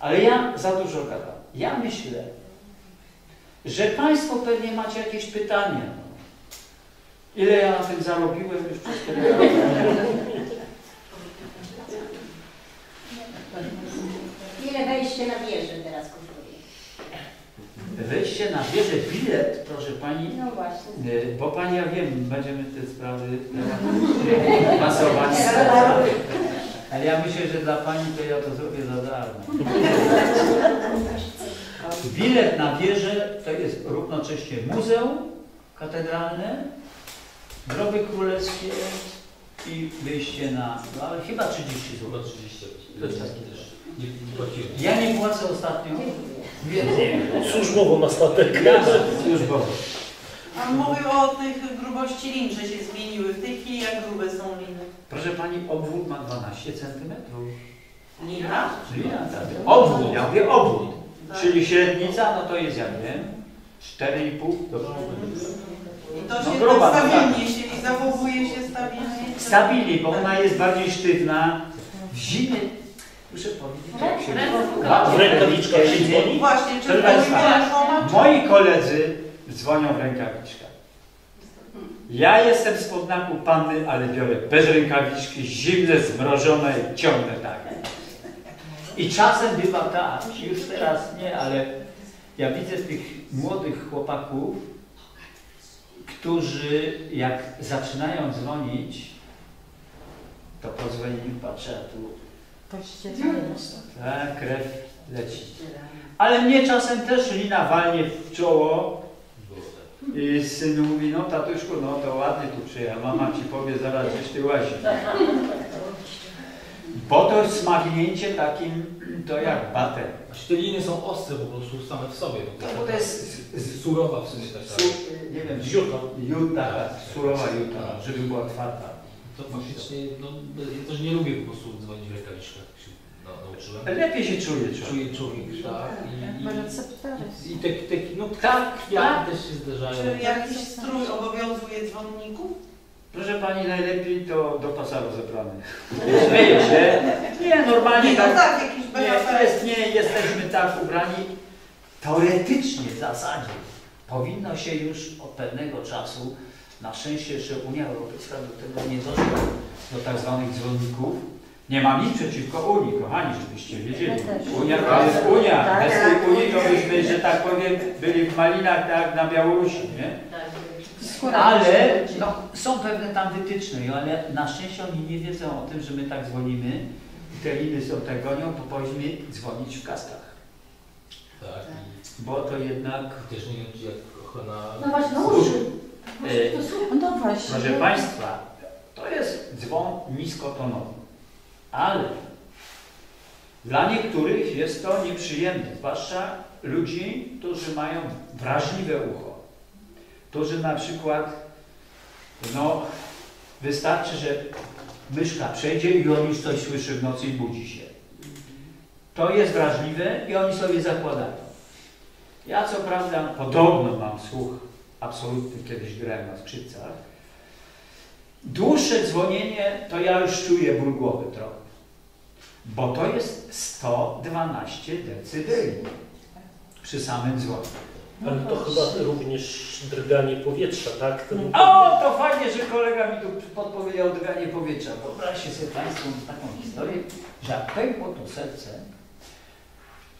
[SPEAKER 1] Ale ja za dużo gadam. Ja myślę, że Państwo pewnie macie jakieś pytania. Ile ja na tym zarobiłem już przez tyle lat?
[SPEAKER 6] Ile wejście na wieżę teraz kosztuje?
[SPEAKER 1] Wejście na wieżę, bilet, proszę Pani,
[SPEAKER 6] No właśnie.
[SPEAKER 1] y, bo Pani, ja wiem, będziemy te sprawy masować. Ale ja myślę, że dla Pani to ja to zrobię za darmo. Bilet na wieżę to jest równocześnie muzeum katedralne, groby królewskie i wyjście na, no ale chyba 30
[SPEAKER 3] Chyba
[SPEAKER 1] zł.
[SPEAKER 3] 30.
[SPEAKER 1] To jest taki
[SPEAKER 3] też. Nie, nie.
[SPEAKER 1] Ja nie płacę ostatnio, więc
[SPEAKER 2] Służbowo na statek.
[SPEAKER 1] ja bo.
[SPEAKER 7] A mówił o tych grubości lin, że się zmieniły. W tej chwili jak grube są liny?
[SPEAKER 1] Proszę Pani, obwód ma 12 cm.
[SPEAKER 7] Lina?
[SPEAKER 1] Lina, tak. Obwód, ja mówię obwód.
[SPEAKER 7] Tak.
[SPEAKER 1] Czyli średnica, no to jest, ja wiem, 4,5 do
[SPEAKER 7] I to
[SPEAKER 1] No
[SPEAKER 7] się
[SPEAKER 1] gruba,
[SPEAKER 7] tak
[SPEAKER 1] no
[SPEAKER 7] stabilnie się i zachowuje się stabilnie.
[SPEAKER 1] Stabilnie, bo ona jest bardziej sztywna. W zimie, muszę powiedzieć, jak się
[SPEAKER 4] w
[SPEAKER 2] rękawiczkach się dzwoni?
[SPEAKER 7] Właśnie, czy
[SPEAKER 1] Państwa. Moi koledzy dzwonią w rękawiczkach. Ja jestem z podnaku panny, ale biorę bez rękawiczki, zimne, zmrożone i ciągnę tak. I czasem bywa tak, już teraz nie, ale ja widzę tych młodych chłopaków, którzy jak zaczynają dzwonić, to po dzwonieniu patrzę, a tu tak, krew leci. Ale mnie czasem też lina walnie w czoło i syn mówi, no tatuszku, no to ładnie tu przyjechał, mama ci powie zaraz, żeś ty łazi. Bo to smagnięcie takim, to jak bater.
[SPEAKER 3] Znaczy te liny są ostre po prostu same w sobie.
[SPEAKER 1] No bo to jest z, z,
[SPEAKER 3] surowa w sumie ta
[SPEAKER 1] su, nie wiem,
[SPEAKER 2] Juta.
[SPEAKER 1] juta, tak, surowa juta, żeby była twarda.
[SPEAKER 3] To faktycznie, no ja też nie lubię po prostu dzwonić w rękawiczkach, nauczyłem.
[SPEAKER 1] Lepiej się czuje człowiek.
[SPEAKER 3] Czuję człowiek, tak. I, i, i te, te, no
[SPEAKER 1] Tak,
[SPEAKER 3] ja
[SPEAKER 1] tak.
[SPEAKER 3] też się zdarzają.
[SPEAKER 7] Czy jakiś strój obowiązuje dzwonników?
[SPEAKER 1] Proszę pani, najlepiej to do pasaru zebrany. Śmieję się. Nie, normalnie
[SPEAKER 7] Nie, no
[SPEAKER 1] tak.
[SPEAKER 7] tak,
[SPEAKER 1] Nie, jest, nie jesteśmy tak ubrani. Teoretycznie w zasadzie powinno się już od pewnego czasu, na szczęście jeszcze Unia Europejska do tego nie doszła, do tak zwanych dzwonników. Nie mam nic przeciwko Unii, kochani, żebyście wiedzieli. Unia to jest Unia.
[SPEAKER 6] Tak,
[SPEAKER 1] Bez
[SPEAKER 6] tak.
[SPEAKER 1] tej Unii to byśmy, że tak powiem, byli w malinach tak jak na Białorusi, nie? Ale no, są pewne tam wytyczne, ale na szczęście oni nie wiedzą o tym, że my tak dzwonimy i te liny są tak gonią, bo powinniśmy dzwonić w kaskach.
[SPEAKER 3] Tak.
[SPEAKER 1] Bo to jednak,
[SPEAKER 3] też nie wiem, jak ochrona...
[SPEAKER 6] No właśnie, no uszy.
[SPEAKER 1] e,
[SPEAKER 6] No właśnie.
[SPEAKER 1] proszę Państwa, to jest dzwon niskotonowy, ale dla niektórych jest to nieprzyjemne, zwłaszcza ludzi, którzy mają wrażliwe ucho, którzy na przykład, no, wystarczy, że myszka przejdzie i on już coś słyszy w nocy i budzi się. To jest wrażliwe i oni sobie zakładają. Ja co prawda podobno mam słuch absolutny, kiedyś grałem na skrzypcach. Dłuższe dzwonienie to ja już czuję ból głowy trochę. Bo to jest 112 decybeli przy samym dzwonie.
[SPEAKER 2] Ale to chyba również drganie powietrza, tak? Ten-
[SPEAKER 1] O, to fajnie, że kolega mi tu podpowiedział drganie powietrza. Wyobraźcie sobie Państwo taką historię, że jak pękło to serce,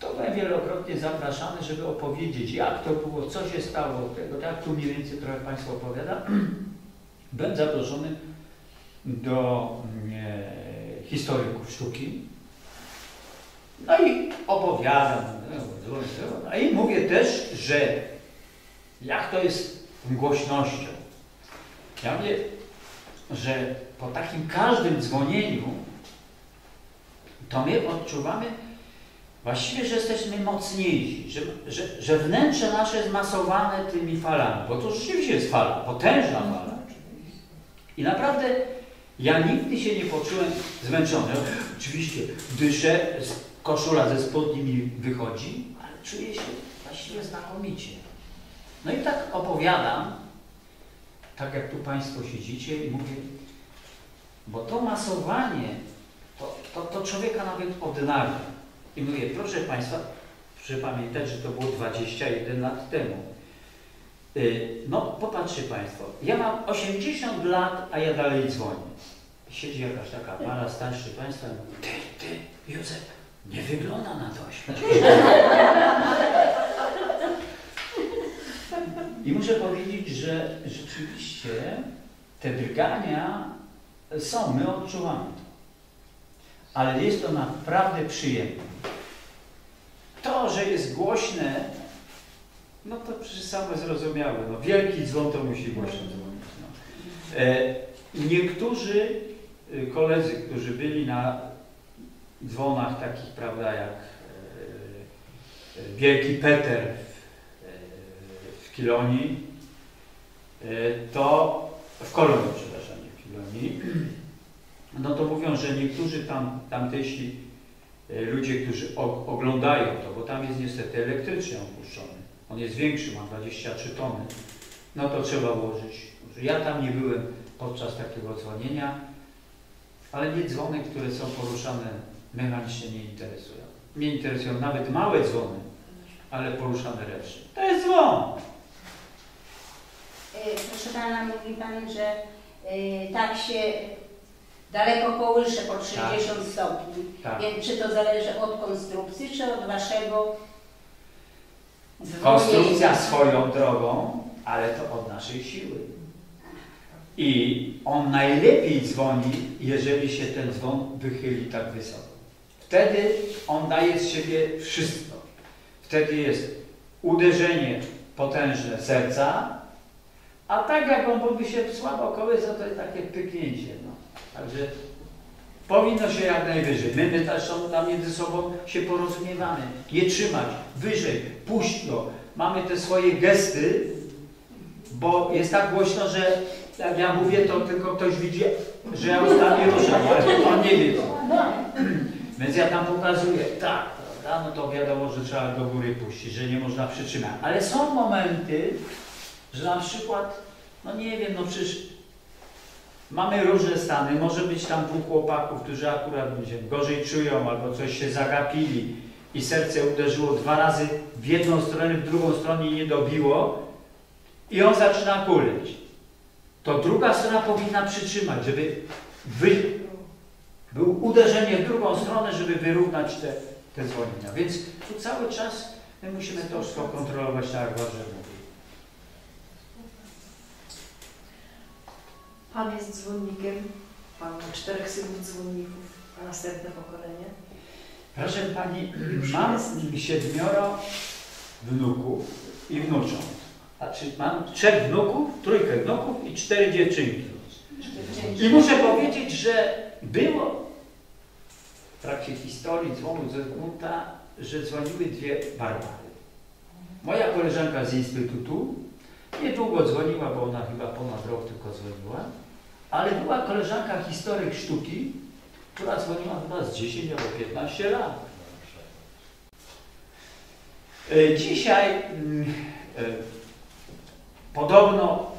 [SPEAKER 1] to byłem wielokrotnie zapraszany, żeby opowiedzieć, jak to było, co się stało, tego, tak tu mniej więcej trochę Państwu opowiada. Byłem zaproszony do e, historyków sztuki. No i opowiadam, no i mówię też, że jak to jest głośnością. Ja mówię, że po takim każdym dzwonieniu to my odczuwamy właściwie, że jesteśmy mocniejsi, że, że, że wnętrze nasze jest masowane tymi falami, bo to rzeczywiście jest fala, potężna fala. I naprawdę ja nigdy się nie poczułem zmęczony. Oczywiście dyszę, koszula ze spodni mi wychodzi, ale czuję się właściwie znakomicie. No i tak opowiadam, tak jak tu Państwo siedzicie i mówię, bo to masowanie, to, to, to człowieka nawet odnawia. I mówię, proszę Państwa, proszę pamiętać, że to było 21 lat temu. Y, No, popatrzcie Państwo, ja mam 80 lat, a ja dalej dzwonię. Siedzi jakaś taka para starszy Państwa i mówi, ty, ty, Józef, nie wygląda na 80 I muszę powiedzieć, że rzeczywiście te drgania są, my odczuwamy to. Ale jest to naprawdę przyjemne. To, że jest głośne, no to przecież samo zrozumiałe. No, wielki dzwon to musi głośno dzwonić. No. E, niektórzy y, koledzy, którzy byli na dzwonach takich, prawda, jak e, e, Wielki Peter w, e, Kilonii, to w Kolonii, przepraszam, w Kilonii, no to mówią, że niektórzy tam, tamtejsi ludzie, którzy oglądają to, bo tam jest niestety elektrycznie opuszczony, on jest większy, ma 23 tony, no to trzeba włożyć. Ja tam nie byłem podczas takiego dzwonienia, ale nie dzwony, które są poruszane mechanicznie nie interesują. Mnie interesują nawet małe dzwony, ale poruszane ręcznie. To jest dzwon!
[SPEAKER 6] Y, Proszę pana, mówi pan, że y, tak się daleko kołysze po 60 stopni.
[SPEAKER 1] Tak.
[SPEAKER 6] Więc czy to zależy od konstrukcji, czy od waszego
[SPEAKER 1] Konstrukcja swoją drogą, ale to od naszej siły. I on najlepiej dzwoni, jeżeli się ten dzwon wychyli tak wysoko. Wtedy on daje z siebie wszystko. Wtedy jest uderzenie potężne serca, a tak jak on by się słabo kołysał, to jest takie pyknięcie. No. Także powinno się jak najwyżej. My, my też tam między sobą się porozumiewamy. Nie trzymać, wyżej, puść go. Mamy te swoje gesty, bo jest tak głośno, że jak ja mówię, to tylko ktoś widzi, że ja ustami ruszam, ale on nie wie. Więc ja tam pokazuję, tak, prawda, no to wiadomo, że trzeba do góry puścić, że nie można przytrzymać. Ale są momenty, że na przykład, no nie wiem, no przecież mamy różne stany, może być tam dwóch chłopaków, którzy akurat wiem, gorzej czują albo coś się zagapili i serce uderzyło dwa razy w jedną stronę, w drugą stronę nie dobiło i on zaczyna kuleć. To druga strona powinna przytrzymać, żeby wy, był uderzenie w drugą stronę, żeby wyrównać te, te zwolnienia. Więc tu cały czas my musimy to wszystko kontrolować, tak jak Boże mówi.
[SPEAKER 8] Pan jest dzwonnikiem, Pan ma czterech synów dzwonników, a następne pokolenie.
[SPEAKER 1] Proszę Pani, mam siedmioro wnuków i wnucząt. Znaczy mam trzech wnuków, trójkę wnuków i cztery dziewczynki. I muszę powiedzieć, że było w trakcie historii dzwonu Zygmunta, że dzwoniły dwie Barbary. Moja koleżanka z instytutu niedługo dzwoniła, bo ona chyba ponad rok tylko dzwoniła, ale była koleżanka historyk sztuki, która dzwoniła chyba z 10 albo 15 lat. E, Dzisiaj mm, e, podobno,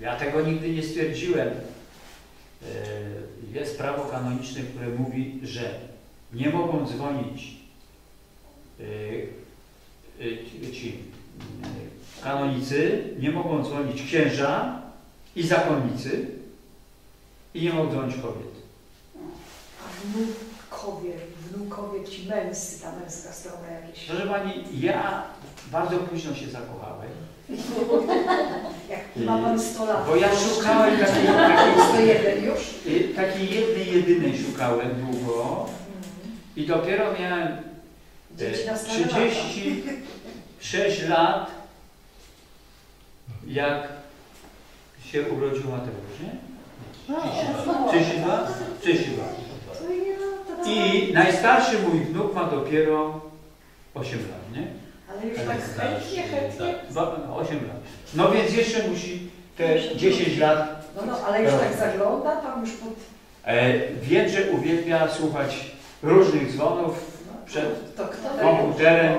[SPEAKER 1] ja tego nigdy nie stwierdziłem, e, jest prawo kanoniczne, które mówi, że nie mogą dzwonić e, e, ci, mm, kanonicy, nie mogą dzwonić księża i zakonnicy i nie mogą dzwonić kobiety.
[SPEAKER 8] A wnukowie, wnukowie ci męscy, ta męska strona jakieś.
[SPEAKER 1] Proszę Pani, ja bardzo późno się zakochałem,
[SPEAKER 8] Jak ma Pan 100 lat.
[SPEAKER 1] bo ja szukałem takiej, takiej
[SPEAKER 8] 101 już?
[SPEAKER 1] Y, Takiej jednej, jedynej szukałem długo i dopiero miałem
[SPEAKER 8] Dzieci
[SPEAKER 1] y,
[SPEAKER 8] na stare lata.
[SPEAKER 1] 36 lat, jak się urodził Mateusz, nie? 32? 32.
[SPEAKER 8] To nie, no, to
[SPEAKER 1] I najstarszy mój wnuk ma dopiero 8 lat, nie?
[SPEAKER 8] Ale już tak chętnie, chętnie.
[SPEAKER 1] Dwa- 8 lat. No więc jeszcze musi te 10 lat
[SPEAKER 8] No, no, ale już tak zagląda tam już pod...
[SPEAKER 1] E, wiem, że uwielbia słuchać różnych dzwonów przed
[SPEAKER 8] To kto
[SPEAKER 1] komputerem.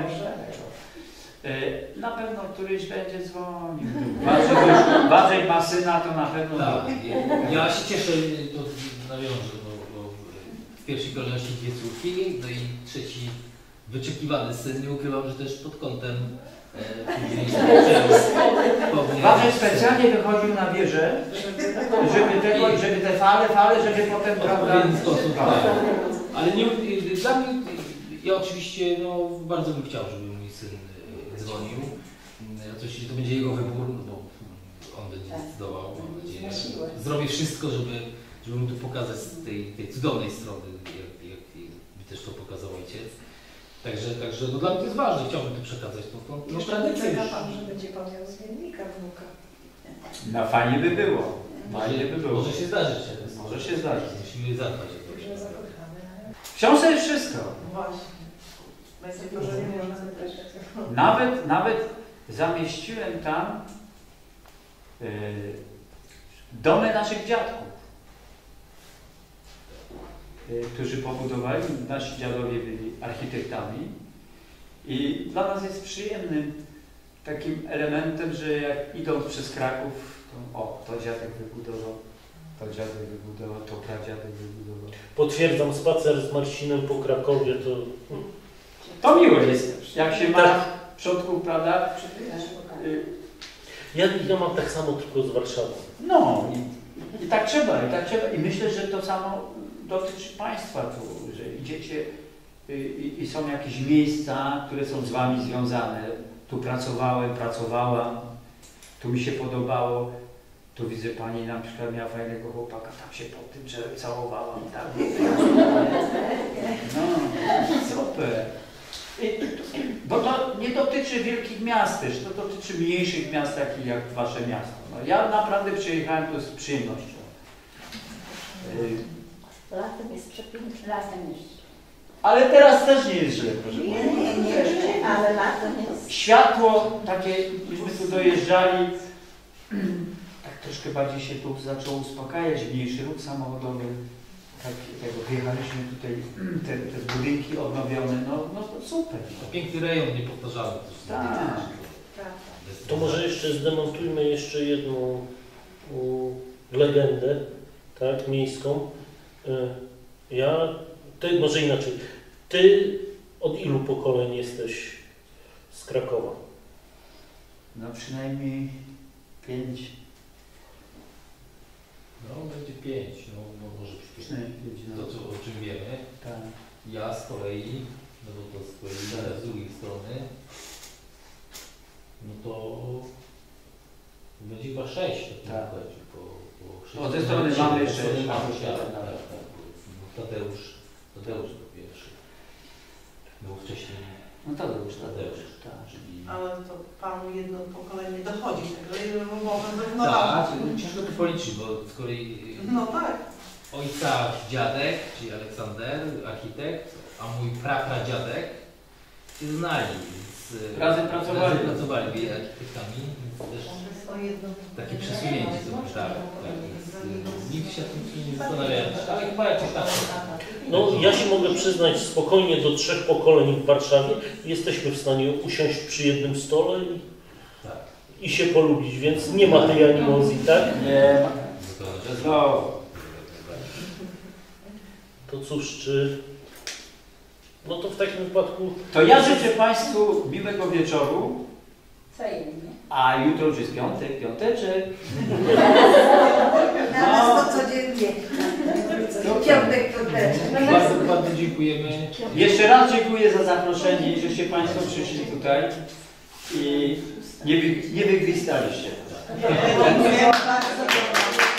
[SPEAKER 1] E, Na pewno któryś będzie dzwonił. Bardziej, bardziej ma syna, to na pewno.
[SPEAKER 3] Tak, ja się cieszę, to nawiążę, bo, bo w pierwszej kolejności dwie córki, no i trzeci wyczekiwany syn. Nie ukrywam, że też pod kątem e,
[SPEAKER 1] Wawrzek specjalnie wychodził na wieżę, żeby, tego, żeby te fale, fale, żeby potem, prawda?
[SPEAKER 3] Tak. Ale nie, dla mnie, ja oczywiście no, bardzo bym chciał, żeby mój syn e, dzwonił. Mm, Oczywiście to będzie jego wybór, no bo on będzie
[SPEAKER 6] Tak.
[SPEAKER 3] decydował, mam nadzieję. Zrobię wszystko, żeby, żeby mu tu pokazać z tej, tej cudownej strony, jak, jak, jak też to pokazał ojciec. Także, także no dla mnie to jest ważne, chciałbym to przekazać tą
[SPEAKER 8] Jeszcze
[SPEAKER 3] tradycję.
[SPEAKER 8] czeka
[SPEAKER 3] już.
[SPEAKER 8] Pan, że będzie Pan miał zmiennika wnuka.
[SPEAKER 1] No fajnie by było. Fajnie by było.
[SPEAKER 3] Może się zdarzyć.
[SPEAKER 1] Może się zdarzyć.
[SPEAKER 3] Musimy zadbać o to.
[SPEAKER 1] W książce jest wszystko.
[SPEAKER 7] Właśnie. To.
[SPEAKER 1] Nawet, nawet zamieściłem tam yy, domy naszych dziadków, którzy pobudowali. Nasi dziadowie byli architektami. I dla nas jest przyjemnym takim elementem, że jak idąc przez Kraków, to o, to dziadek wybudował, to dziadek wybudował, to pradziadek wybudował.
[SPEAKER 2] Potwierdzam, spacer z Marcinem po Krakowie to
[SPEAKER 1] To miłe jest, jak się ma w przodku, prawda? yy,
[SPEAKER 2] Ja, ja mam tak samo tylko z Warszawą.
[SPEAKER 1] No i, i tak trzeba, i tak trzeba. I myślę, że to samo dotyczy Państwa tu, że idziecie y, i, i są jakieś miejsca, które są z Wami związane. Tu pracowałem, pracowałam, tu mi się podobało. Tu widzę Pani na przykład miała fajnego chłopaka, tam się pod tym drzewem całowałam. Tak. No, super. I, bo to nie dotyczy wielkich miast też, to dotyczy mniejszych miast, takich jak Wasze miasto. No, ja naprawdę przyjechałem tu z przyjemnością.
[SPEAKER 6] Latem jest przepięknie. Latem jeszcze.
[SPEAKER 1] Ale teraz też nie jest źle, proszę
[SPEAKER 6] Nie, nie, nie jeszcze, ale latem jest.
[SPEAKER 1] Światło takie, myśmy tu dojeżdżali, tak troszkę bardziej się tu zaczęło uspokajać, mniejszy ruch samochodowy. Tak, jak wyjechaliśmy tutaj, te, te budynki odnowione, no, no to super.
[SPEAKER 3] To piękny rejon, niepowtarzalny.
[SPEAKER 1] Tak.
[SPEAKER 3] Bez-
[SPEAKER 2] To może jeszcze zdemontujmy jeszcze jedną u, legendę, tak, miejską. Y, Ja, ty, może inaczej, ty od ilu pokoleń jesteś z Krakowa?
[SPEAKER 1] No przynajmniej pięć,
[SPEAKER 3] No będzie pięć, no, no może pięć.
[SPEAKER 1] przynajmniej pięć, no.
[SPEAKER 3] To co, o czym wiemy.
[SPEAKER 1] Tak.
[SPEAKER 3] Ja z kolei, no bo to z kolei z drugiej strony, no to będzie chyba sześć.
[SPEAKER 1] Tak.
[SPEAKER 3] Tak. Po, po sześć.
[SPEAKER 1] O, tej strony mamy jeszcze-
[SPEAKER 3] bo Tadeusz, Tadeusz był pierwszy. Był wcześniej
[SPEAKER 1] No to już, to
[SPEAKER 3] Tadeusz,
[SPEAKER 1] już, tak.
[SPEAKER 3] czyli...
[SPEAKER 7] Ale to Panu jedno pokolenie dochodzi, także ile wymowy
[SPEAKER 3] Tak,
[SPEAKER 7] wygnowamy.
[SPEAKER 3] ciężko to policzyć, bo z kolei
[SPEAKER 7] No tak.
[SPEAKER 3] ojca dziadek, czyli Aleksander, architekt, a mój prapradziadek się znali,
[SPEAKER 1] Razem pracowali.
[SPEAKER 3] razem pracowali architektami, więc też takie przesunięcie to tak, tak, więc e, nigdy się tym nie zastanawiałem, ale chyba jakoś tak.
[SPEAKER 2] No, ja się mogę przyznać spokojnie do trzech pokoleń w Warszawie. Jesteśmy w stanie usiąść przy jednym stole i,
[SPEAKER 3] Tak.
[SPEAKER 2] i się polubić, więc nie ma tej animozji, tak?
[SPEAKER 1] Nie ma. Że znowu.
[SPEAKER 2] To cóż, czy... No to w takim wypadku
[SPEAKER 1] To ja życzę Państwu miłego wieczoru,
[SPEAKER 6] Wzajemnie.
[SPEAKER 1] a jutro już jest piątek, piąteczek.
[SPEAKER 6] Dla nas to codziennie. Piątek to też.
[SPEAKER 3] Bardzo, bardzo dziękujemy.
[SPEAKER 1] Jeszcze raz dziękuję za zaproszenie, żeście Państwo przyszli tutaj i nie, wy, nie wygwistaliście.
[SPEAKER 6] Dziękuję bardzo.